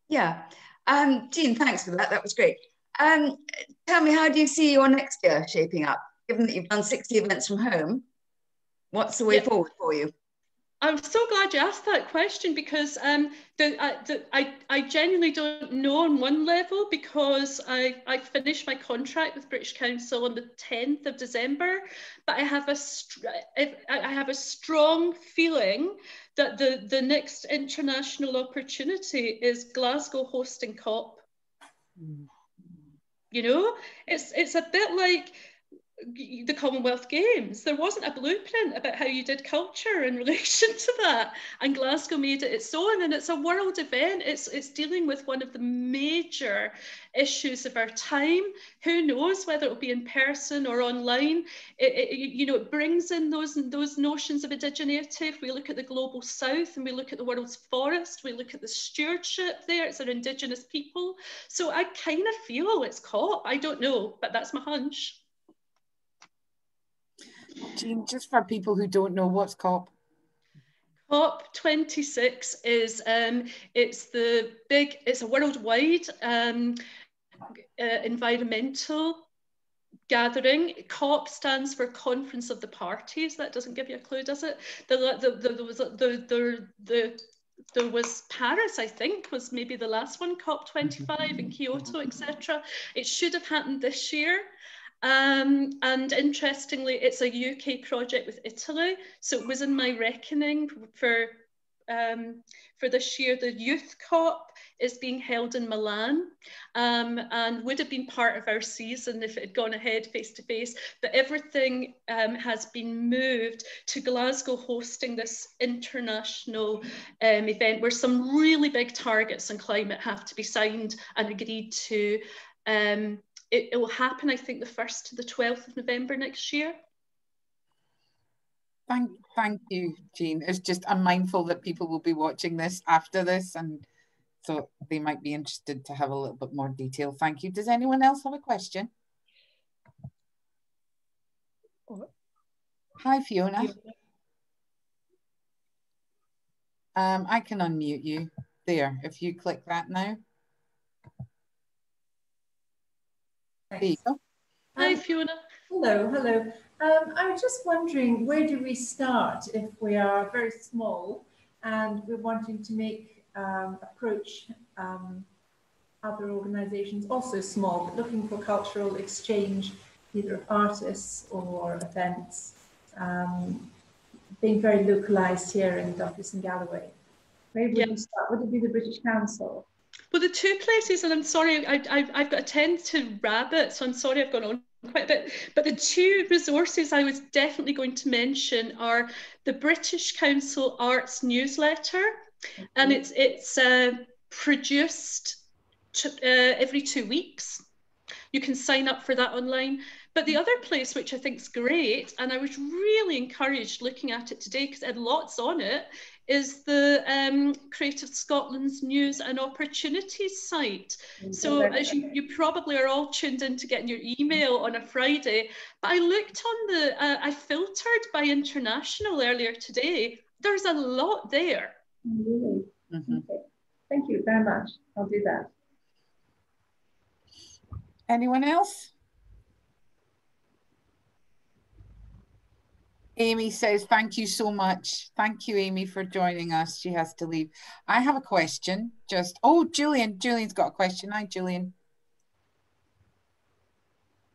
Yeah. Um, Jean, thanks for that. That was great. Um, tell me, how do you see your next year shaping up? Given that you've done 60 events from home, what's the way yeah. forward for you? I'm so glad you asked that question because um, the, uh, the, I, I genuinely don't know on one level because I, I finished my contract with British Council on the 10th of December, but I have a I have a strong feeling that the, the next international opportunity is Glasgow hosting COP. Mm. You know, it's it's a bit like the Commonwealth Games. There wasn't a blueprint about how you did culture in <laughs> relation to that. And Glasgow made it its own, and it's a world event. It's, it's dealing with one of the major issues of our time. Who knows whether it'll be in person or online? It, it, you know, it brings in those, those notions of indigeneity. If we look at the global south and we look at the world's forest, we look at the stewardship there, it's our indigenous people. So I kind of feel it's caught. I don't know, but that's my hunch. Jean, just for people who don't know, what's COP? COP26 is um, it's the big, it's a worldwide um, uh, environmental gathering. COP stands for Conference of the Parties. That doesn't give you a clue, does it? The, the, the, the, the, the, the there was Paris, I think, was maybe the last one, COP25 in Kyoto, etc. It should have happened this year. Um, and interestingly, it's a UK project with Italy. So it was in my reckoning for um, for this year. The Youth COP is being held in Milan um, and would have been part of our season if it had gone ahead face to face. But everything um, has been moved to Glasgow hosting this international um, event where some really big targets on climate have to be signed and agreed to. It, it will happen, I think, the 1st to the 12th of November next year. Thank, thank you, Jean. It's just I'm mindful that people will be watching this after this, and so they might be interested to have a little bit more detail. Thank you. Does anyone else have a question? Hi, Fiona. Um, I can unmute you there if you click that now. Hi, um, Fiona. Hello, hello. Um, I was just wondering, where do we start if we are very small and we're wanting to make um, approach um, other organisations also small, but looking for cultural exchange, either of artists or events, um, being very localised here in Dumfries and Galloway. Where would yeah. start? Would it be the British Council? Well, the two places, and I'm sorry, I, I, I've got a tend to rabbit, so I'm sorry I've gone on quite a bit. But the two resources I was definitely going to mention are the British Council Arts newsletter, mm-hmm. and it's it's uh, produced to, uh, every two weeks. You can sign up for that online. But the other place, which I think is great, and I was really encouraged looking at it today because it had lots on it, is the um, Creative Scotland's News and Opportunities site. So as you, you probably are all tuned in to getting your email on a Friday, but I looked on the, uh, I filtered by international earlier today. There's a lot there. Really? Mm -hmm. okay. Thank you very much. I'll do that. Anyone else? Amy says, thank you so much. Thank you, Amy, for joining us. She has to leave. I have a question. Just, oh, Julian. Julian's got a question. Hi, Julian.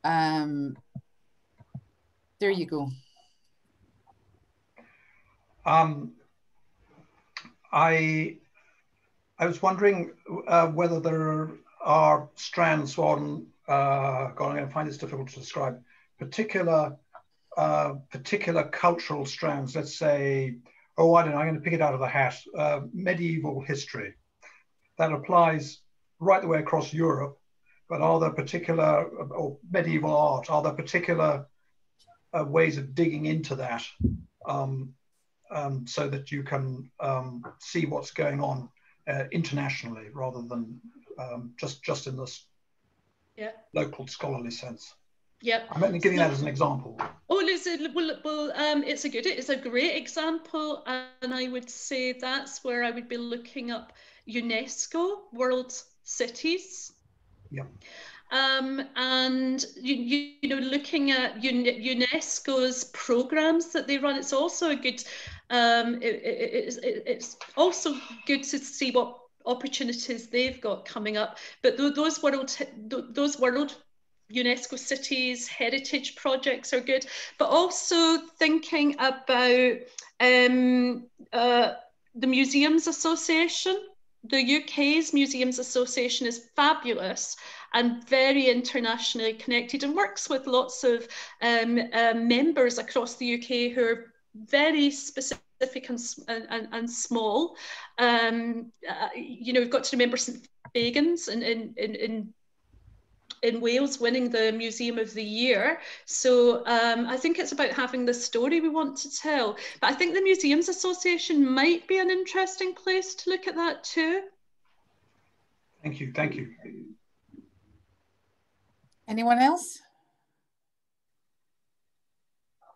Um, there you go. Um, I I was wondering uh, whether there are strands on, uh, God, I'm going to find this difficult to describe, particular uh, particular cultural strands, let's say, oh, I don't know, I'm going to pick it out of the hat, uh, medieval history. That applies right the way across Europe, but are there particular, or medieval art, are there particular uh, ways of digging into that um, um, so that you can um, see what's going on uh, internationally rather than um, just, just in this yeah. local scholarly sense? Yep. I'm only giving so, that as an example. Oh, it's a, well, well um, it's a good, it's a great example, and I would say that's where I would be looking up UNESCO World Cities. Yeah. Um, and you, you, you know, looking at UNESCO's programs that they run, it's also a good. Um, it, it, it's, it's also good to see what opportunities they've got coming up. But those world those world UNESCO cities, heritage projects are good, but also thinking about um, uh, the Museums Association. The UK's Museums Association is fabulous and very internationally connected and works with lots of um, uh, members across the UK who are very specific and, and, and small. Um, uh, you know, we've got to remember St. Fagans in, in, in, in in Wales winning the Museum of the Year. So um, I think it's about having the story we want to tell. But I think the Museums Association might be an interesting place to look at that too. Thank you. Thank you. Anyone else?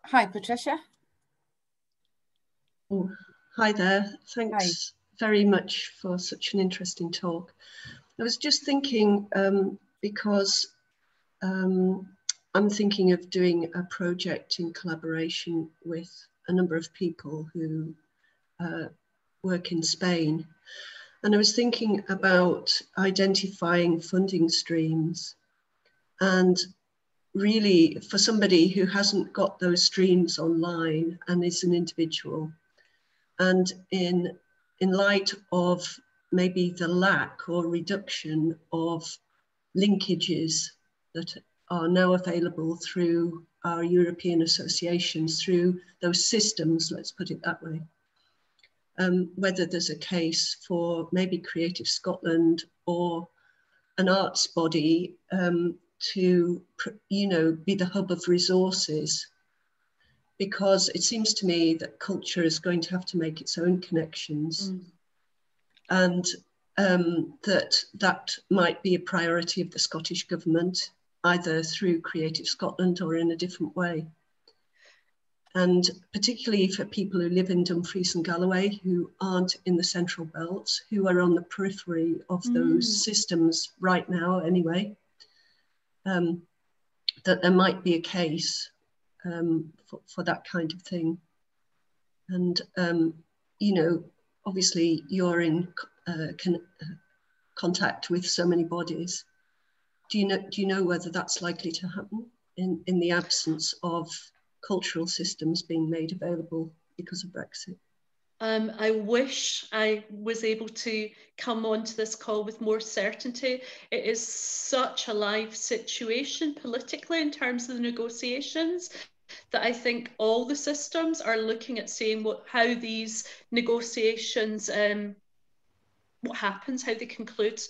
Hi, Patricia. Oh, hi there. Thanks hi. very much for such an interesting talk. I was just thinking um, because um, I'm thinking of doing a project in collaboration with a number of people who uh, work in Spain. And I was thinking about identifying funding streams and really for somebody who hasn't got those streams online and is an individual and in in light of maybe the lack or reduction of linkages that are now available through our European associations, through those systems, let's put it that way. Um, whether there's a case for maybe Creative Scotland or an arts body um, to, you know, be the hub of resources because it seems to me that culture is going to have to make its own connections. Mm. And um, that that might be a priority of the Scottish Government, either through Creative Scotland or in a different way. And particularly for people who live in Dumfries and Galloway, who aren't in the central belt, who are on the periphery of mm. those systems right now anyway, um, that there might be a case um, for, for, that kind of thing. And, um, you know, obviously you're in uh, can, uh, contact with so many bodies. Do you know? Do you know whether that's likely to happen in in the absence of cultural systems being made available because of Brexit? Um, I wish I was able to come onto this call with more certainty. It is such a live situation politically in terms of the negotiations that I think all the systems are looking at seeing what how these negotiations um, what happens, how they conclude.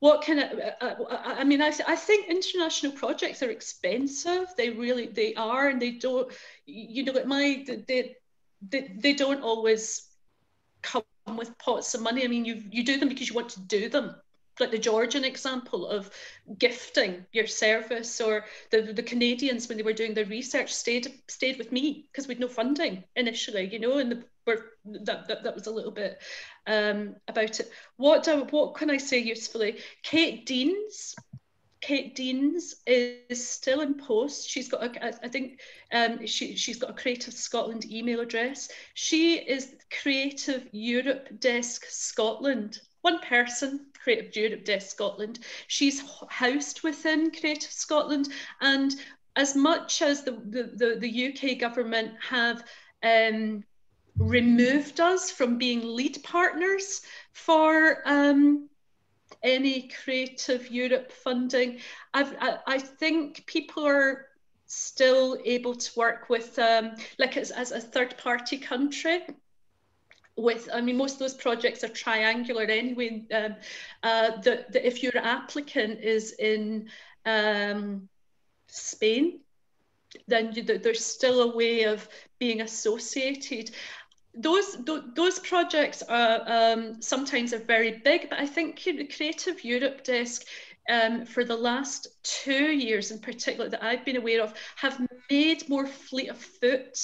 What kind of, uh, uh I mean, I, I think international projects are expensive. They really, they are, and they don't, you know, my, they, they, they don't always come with pots of money. I mean, you you do them because you want to do them. Like the Georgian example of gifting your service, or the, the Canadians when they were doing their research stayed stayed with me because we'd no funding initially, you know, and the, that, that that was a little bit um, about it. What do, what can I say usefully? Kate Deans Kate Deans is still in post. She's got, a, I think, um, she, she's got a Creative Scotland email address. She is Creative Europe Desk Scotland. One person, Creative Europe Desk Scotland. She's housed within Creative Scotland, and as much as the the, the, the UK government have um, removed us from being lead partners for um, any Creative Europe funding. I've, I, I think people are still able to work with, um, like as, as a third party country with, I mean, most of those projects are triangular anyway. Um, uh, the, the, if your applicant is in um, Spain, then you, there's still a way of being associated those those projects are um, sometimes are very big, but I think the Creative Europe Desk um, for the last two years in particular that I've been aware of have made more fleet of foot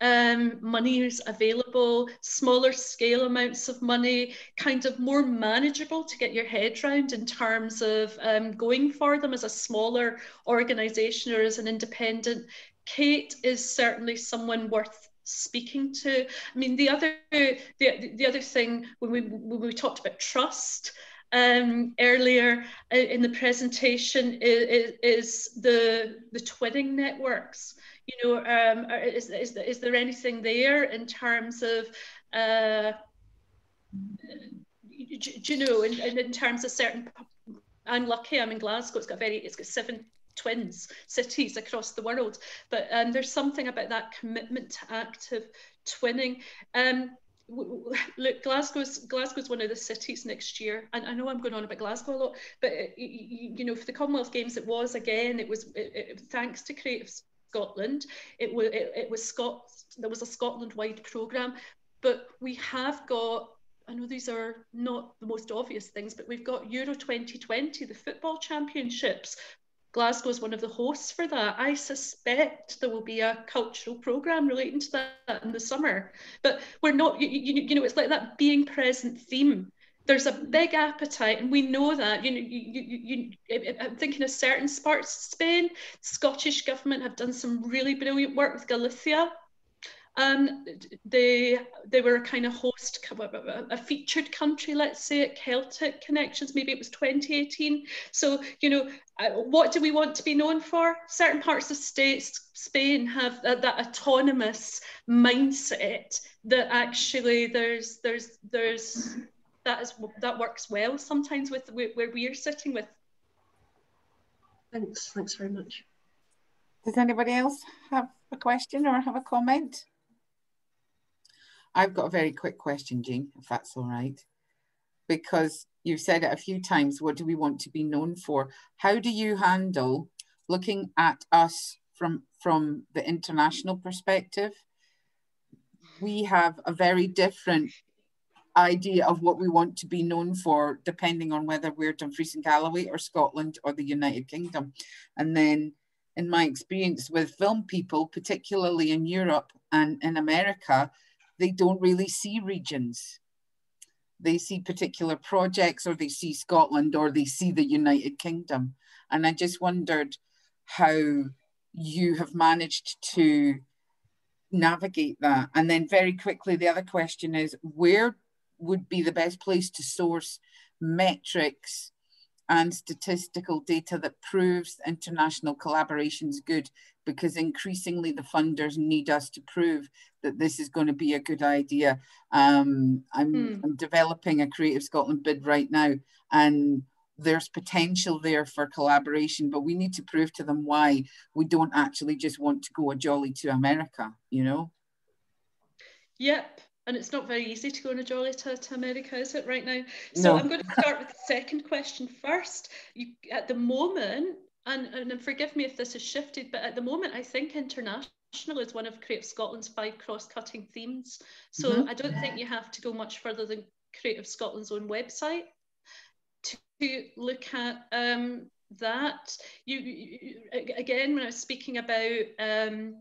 um, monies available, smaller scale amounts of money, kind of more manageable to get your head round in terms of um, going for them as a smaller organisation or as an independent. Kate is certainly someone worth speaking to. I mean, the other the, the other thing when we when we talked about trust um, earlier uh, in the presentation is, is the the twinning networks. You know, um, is, is, is there anything there in terms of uh, do, you know, in, in, terms of certain I'm lucky. I'm in Glasgow. It's got very. It's got seven twins cities across the world. But um, there's something about that commitment to active twinning. Um, look, Glasgow's Glasgow's one of the cities next year, and I know I'm going on about Glasgow a lot, but it, uh, you know, for the Commonwealth Games, it was again, it was it, it, thanks to Creative Scotland, it was it, it was there was a Scotland-wide program, but we have got I know these are not the most obvious things, but we've got Euro 2020, the football championships, Glasgow is one of the hosts for that. I suspect there will be a cultural programme relating to that in the summer. But we're not, you, you, you know, it's like that being present theme. There's a big appetite, and we know that. You know, you, you, you, I'm thinking of certain parts of Spain. Scottish government have done some really brilliant work with Galicia um, they they were a kind of host, a featured country, let's say, at Celtic Connections. Maybe it was 2018. So you know, uh, what do we want to be known for? Certain parts of states, Spain have that, that autonomous mindset that actually there's there's there's that is that works well sometimes with where we are sitting with. Thanks. Thanks very much. Does anybody else have a question or have a comment? I've got a very quick question, Jean, if that's all right. Because you've said it a few times, what do we want to be known for? How do you handle looking at us from, from the international perspective? We have a very different idea of what we want to be known for, depending on whether we're Dumfries and Galloway or Scotland or the United Kingdom. And then in my experience with film people, particularly in Europe and in America, they don't really see regions. They see particular projects or they see Scotland or they see the United Kingdom. And I just wondered how you have managed to navigate that. And then very quickly, the other question is where would be the best place to source metrics and statistical data that proves international collaboration is good because increasingly the funders need us to prove that this is going to be a good idea. Um, I'm, hmm. I'm developing a Creative Scotland bid right now and there's potential there for collaboration, but we need to prove to them why we don't actually just want to go a jolly to America, you know? Yep and it's not very easy to go on a jolly to, to America, is it, right now? So no. I'm going to start with the second question first. You, at the moment, and, and forgive me if this has shifted, but at the moment, I think international is one of Creative Scotland's five cross-cutting themes. So mm-hmm. I don't think you have to go much further than Creative Scotland's own website to look at um, that. You, you, again, when I was speaking about um,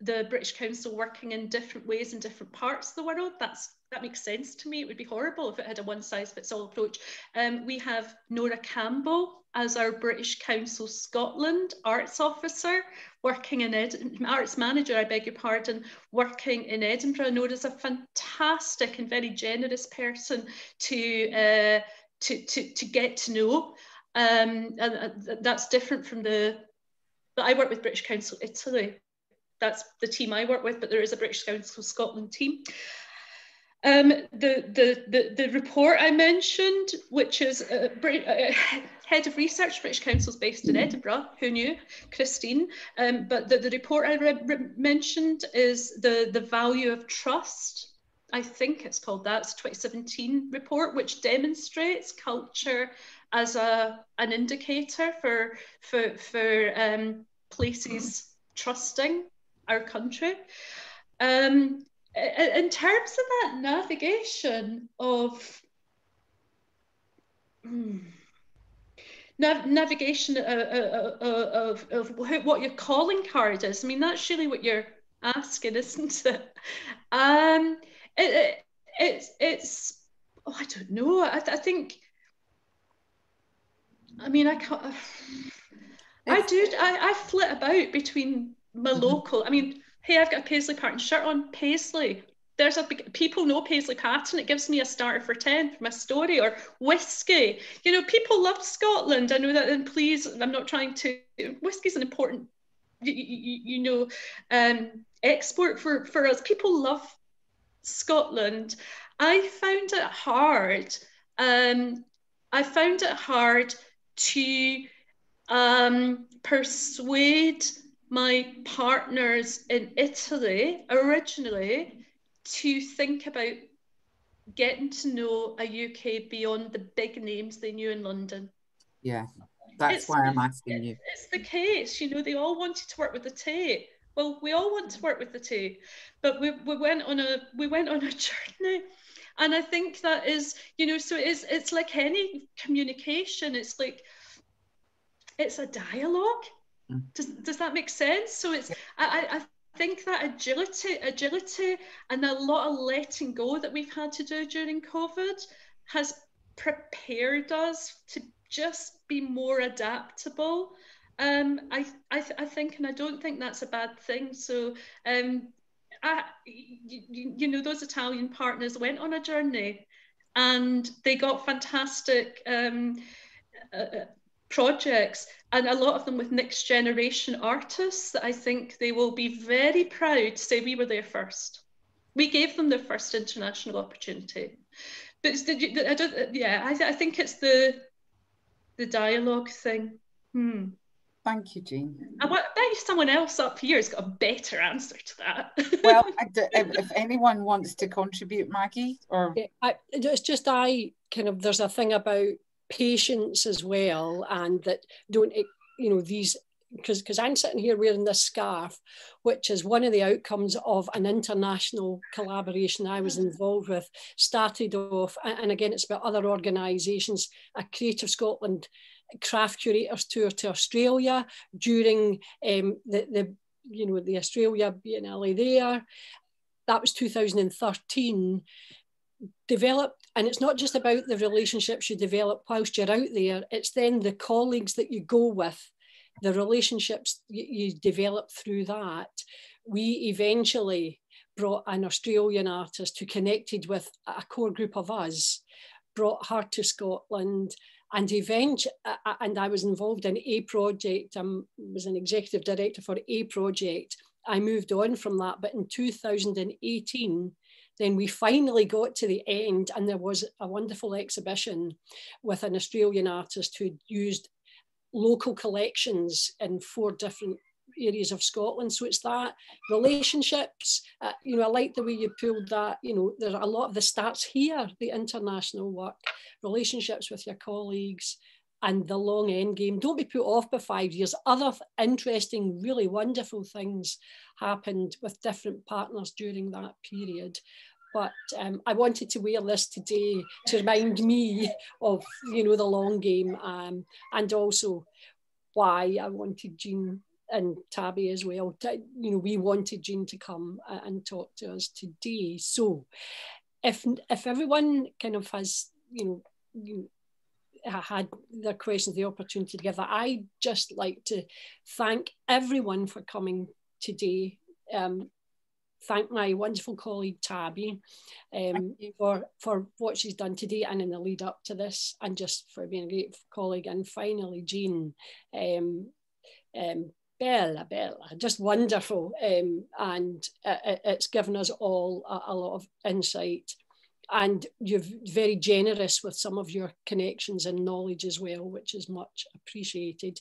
the British Council working in different ways in different parts of the world, that's that makes sense to me. It would be horrible if it had a one size fits all approach. Um, we have Nora Campbell as our British Council Scotland arts officer working in Edinburgh, arts manager, I beg your pardon, working in Edinburgh. Nora's a fantastic and very generous person to, uh, to, to, to get to know. Um, and that's different from the, but I work with British Council Italy. That's the team I work with, but there is a British Council Scotland team. Um, the, the, the, the report I mentioned, which is uh, uh, head of research, British Council is based in Edinburgh, who knew, Christine, um, but the, the report I mentioned is the, the value of trust. I think it's called that, it's a 2017 report, which demonstrates culture as a, an indicator for, for, for um, places trusting our country. Um, in terms of that navigation of hmm, nav navigation of, of, of, of, what your calling card is, I mean, that's really what you're asking, isn't it? Um, it, it it's, it's, oh, I don't know. I, I think, I mean, I can't, I do, I, I flit about between my mm -hmm. local, I mean, hey, I've got a Paisley pattern shirt on. Paisley. There's a people know Paisley pattern. It gives me a starter for 10 for my story or whiskey. You know, people love Scotland. I know that, and please, I'm not trying to, whiskey's an important, you, you, you know, um, export for, for us. People love Scotland. I found it hard. Um, I found it hard to um, persuade my partners in Italy originally to think about getting to know a UK beyond the big names they knew in London. Yeah, that's it's, why I'm asking you. It's the case, you know, they all wanted to work with the Tate. Well, we all want to work with the Tate, but we, we went on a we went on a <laughs> journey. And I think that is, you know, so it's it's like any communication, it's like it's a dialogue. Does, does that make sense? So it's I, I think that agility, agility and a lot of letting go that we've had to do during COVID has prepared us to just be more adaptable. Um, I, I, I think, and I don't think that's a bad thing. So, um, I, you, you know, those Italian partners went on a journey and they got fantastic um, uh, uh projects and a lot of them with next generation artists that I think they will be very proud to say we were there first. We gave them their first international opportunity. But did I don't, yeah, I, I think it's the the dialogue thing. Hmm. Thank you, Jean. I bet someone else up here has got a better answer to that. <laughs> well, if anyone wants to contribute, Maggie, or I, it's just I kind of there's a thing about patience as well, and that don't you know these because because I'm sitting here wearing this scarf, which is one of the outcomes of an international collaboration I was involved with. Started off, and again, it's about other organisations. A Creative Scotland craft curators tour to Australia during um, the the you know the Australia Biennale there. That was 2013 developed and it's not just about the relationships you develop whilst you're out there it's then the colleagues that you go with the relationships you, develop through that. We eventually brought an australian artist who connected with a core group of us brought her to scotland and eventually and i was involved in a project i was an executive director for a project. I moved on from that but in 2018 then we finally got to the end, and there was a wonderful exhibition with an Australian artist who used local collections in four different areas of Scotland. So it's that relationships. Uh, you know, I like the way you pulled that. You know, there's a lot of the starts here, the international work, relationships with your colleagues, and the long end game. Don't be put off by five years. Other interesting, really wonderful things happened with different partners during that period. But um, I wanted to wear this today to remind me of, you know, the long game um, and also why I wanted Jean and Tabby as well. To, you know, we wanted Jean to come and talk to us today. So if if everyone kind of has, you know, you had their questions the opportunity to give that. I just like to thank everyone for coming today. Um, thank my wonderful colleague Tabby um, for for what she's done today and in the lead up to this, and just for being a great colleague. And finally, Jean, um, um, Bella, Bella, just wonderful, um, and it, it's given us all a, a lot of insight and you're very generous with some of your connections and knowledge as well, which is much appreciated.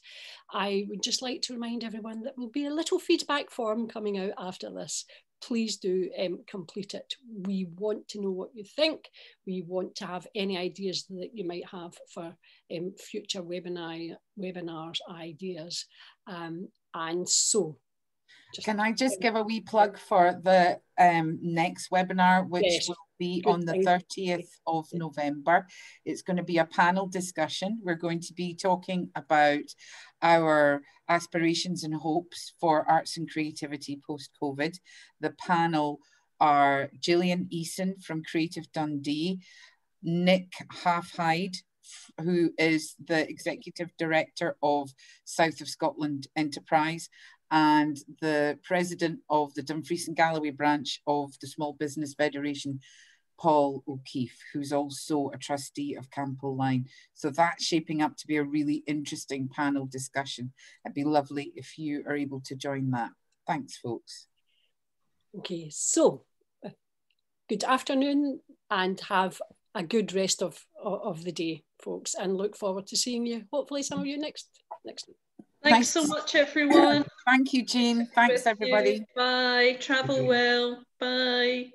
I would just like to remind everyone that there'll be a little feedback form coming out after this. Please do um, complete it. We want to know what you think. We want to have any ideas that you might have for um, future webinar, webinars ideas. Um, and so can I just give a wee plug for the um, next webinar, which yes. will be on the 30th of November. It's going to be a panel discussion. We're going to be talking about our aspirations and hopes for arts and creativity post-COVID. The panel are Gillian Easson from Creative Dundee, Nick Halfhide, who is the Executive Director of South of Scotland Enterprise, and the president of the Dumfries and Galloway branch of the Small Business Federation, Paul O'Keefe, who's also a trustee of Cample Line. So that's shaping up to be a really interesting panel discussion. It'd be lovely if you are able to join that. Thanks, folks. Okay, so uh, good afternoon and have a good rest of, of the day, folks, and look forward to seeing you, hopefully some of you next, next. Thanks, Thanks. so much, everyone. Thank you, Jean. Thanks, everybody. You. Bye. Travel well. Bye.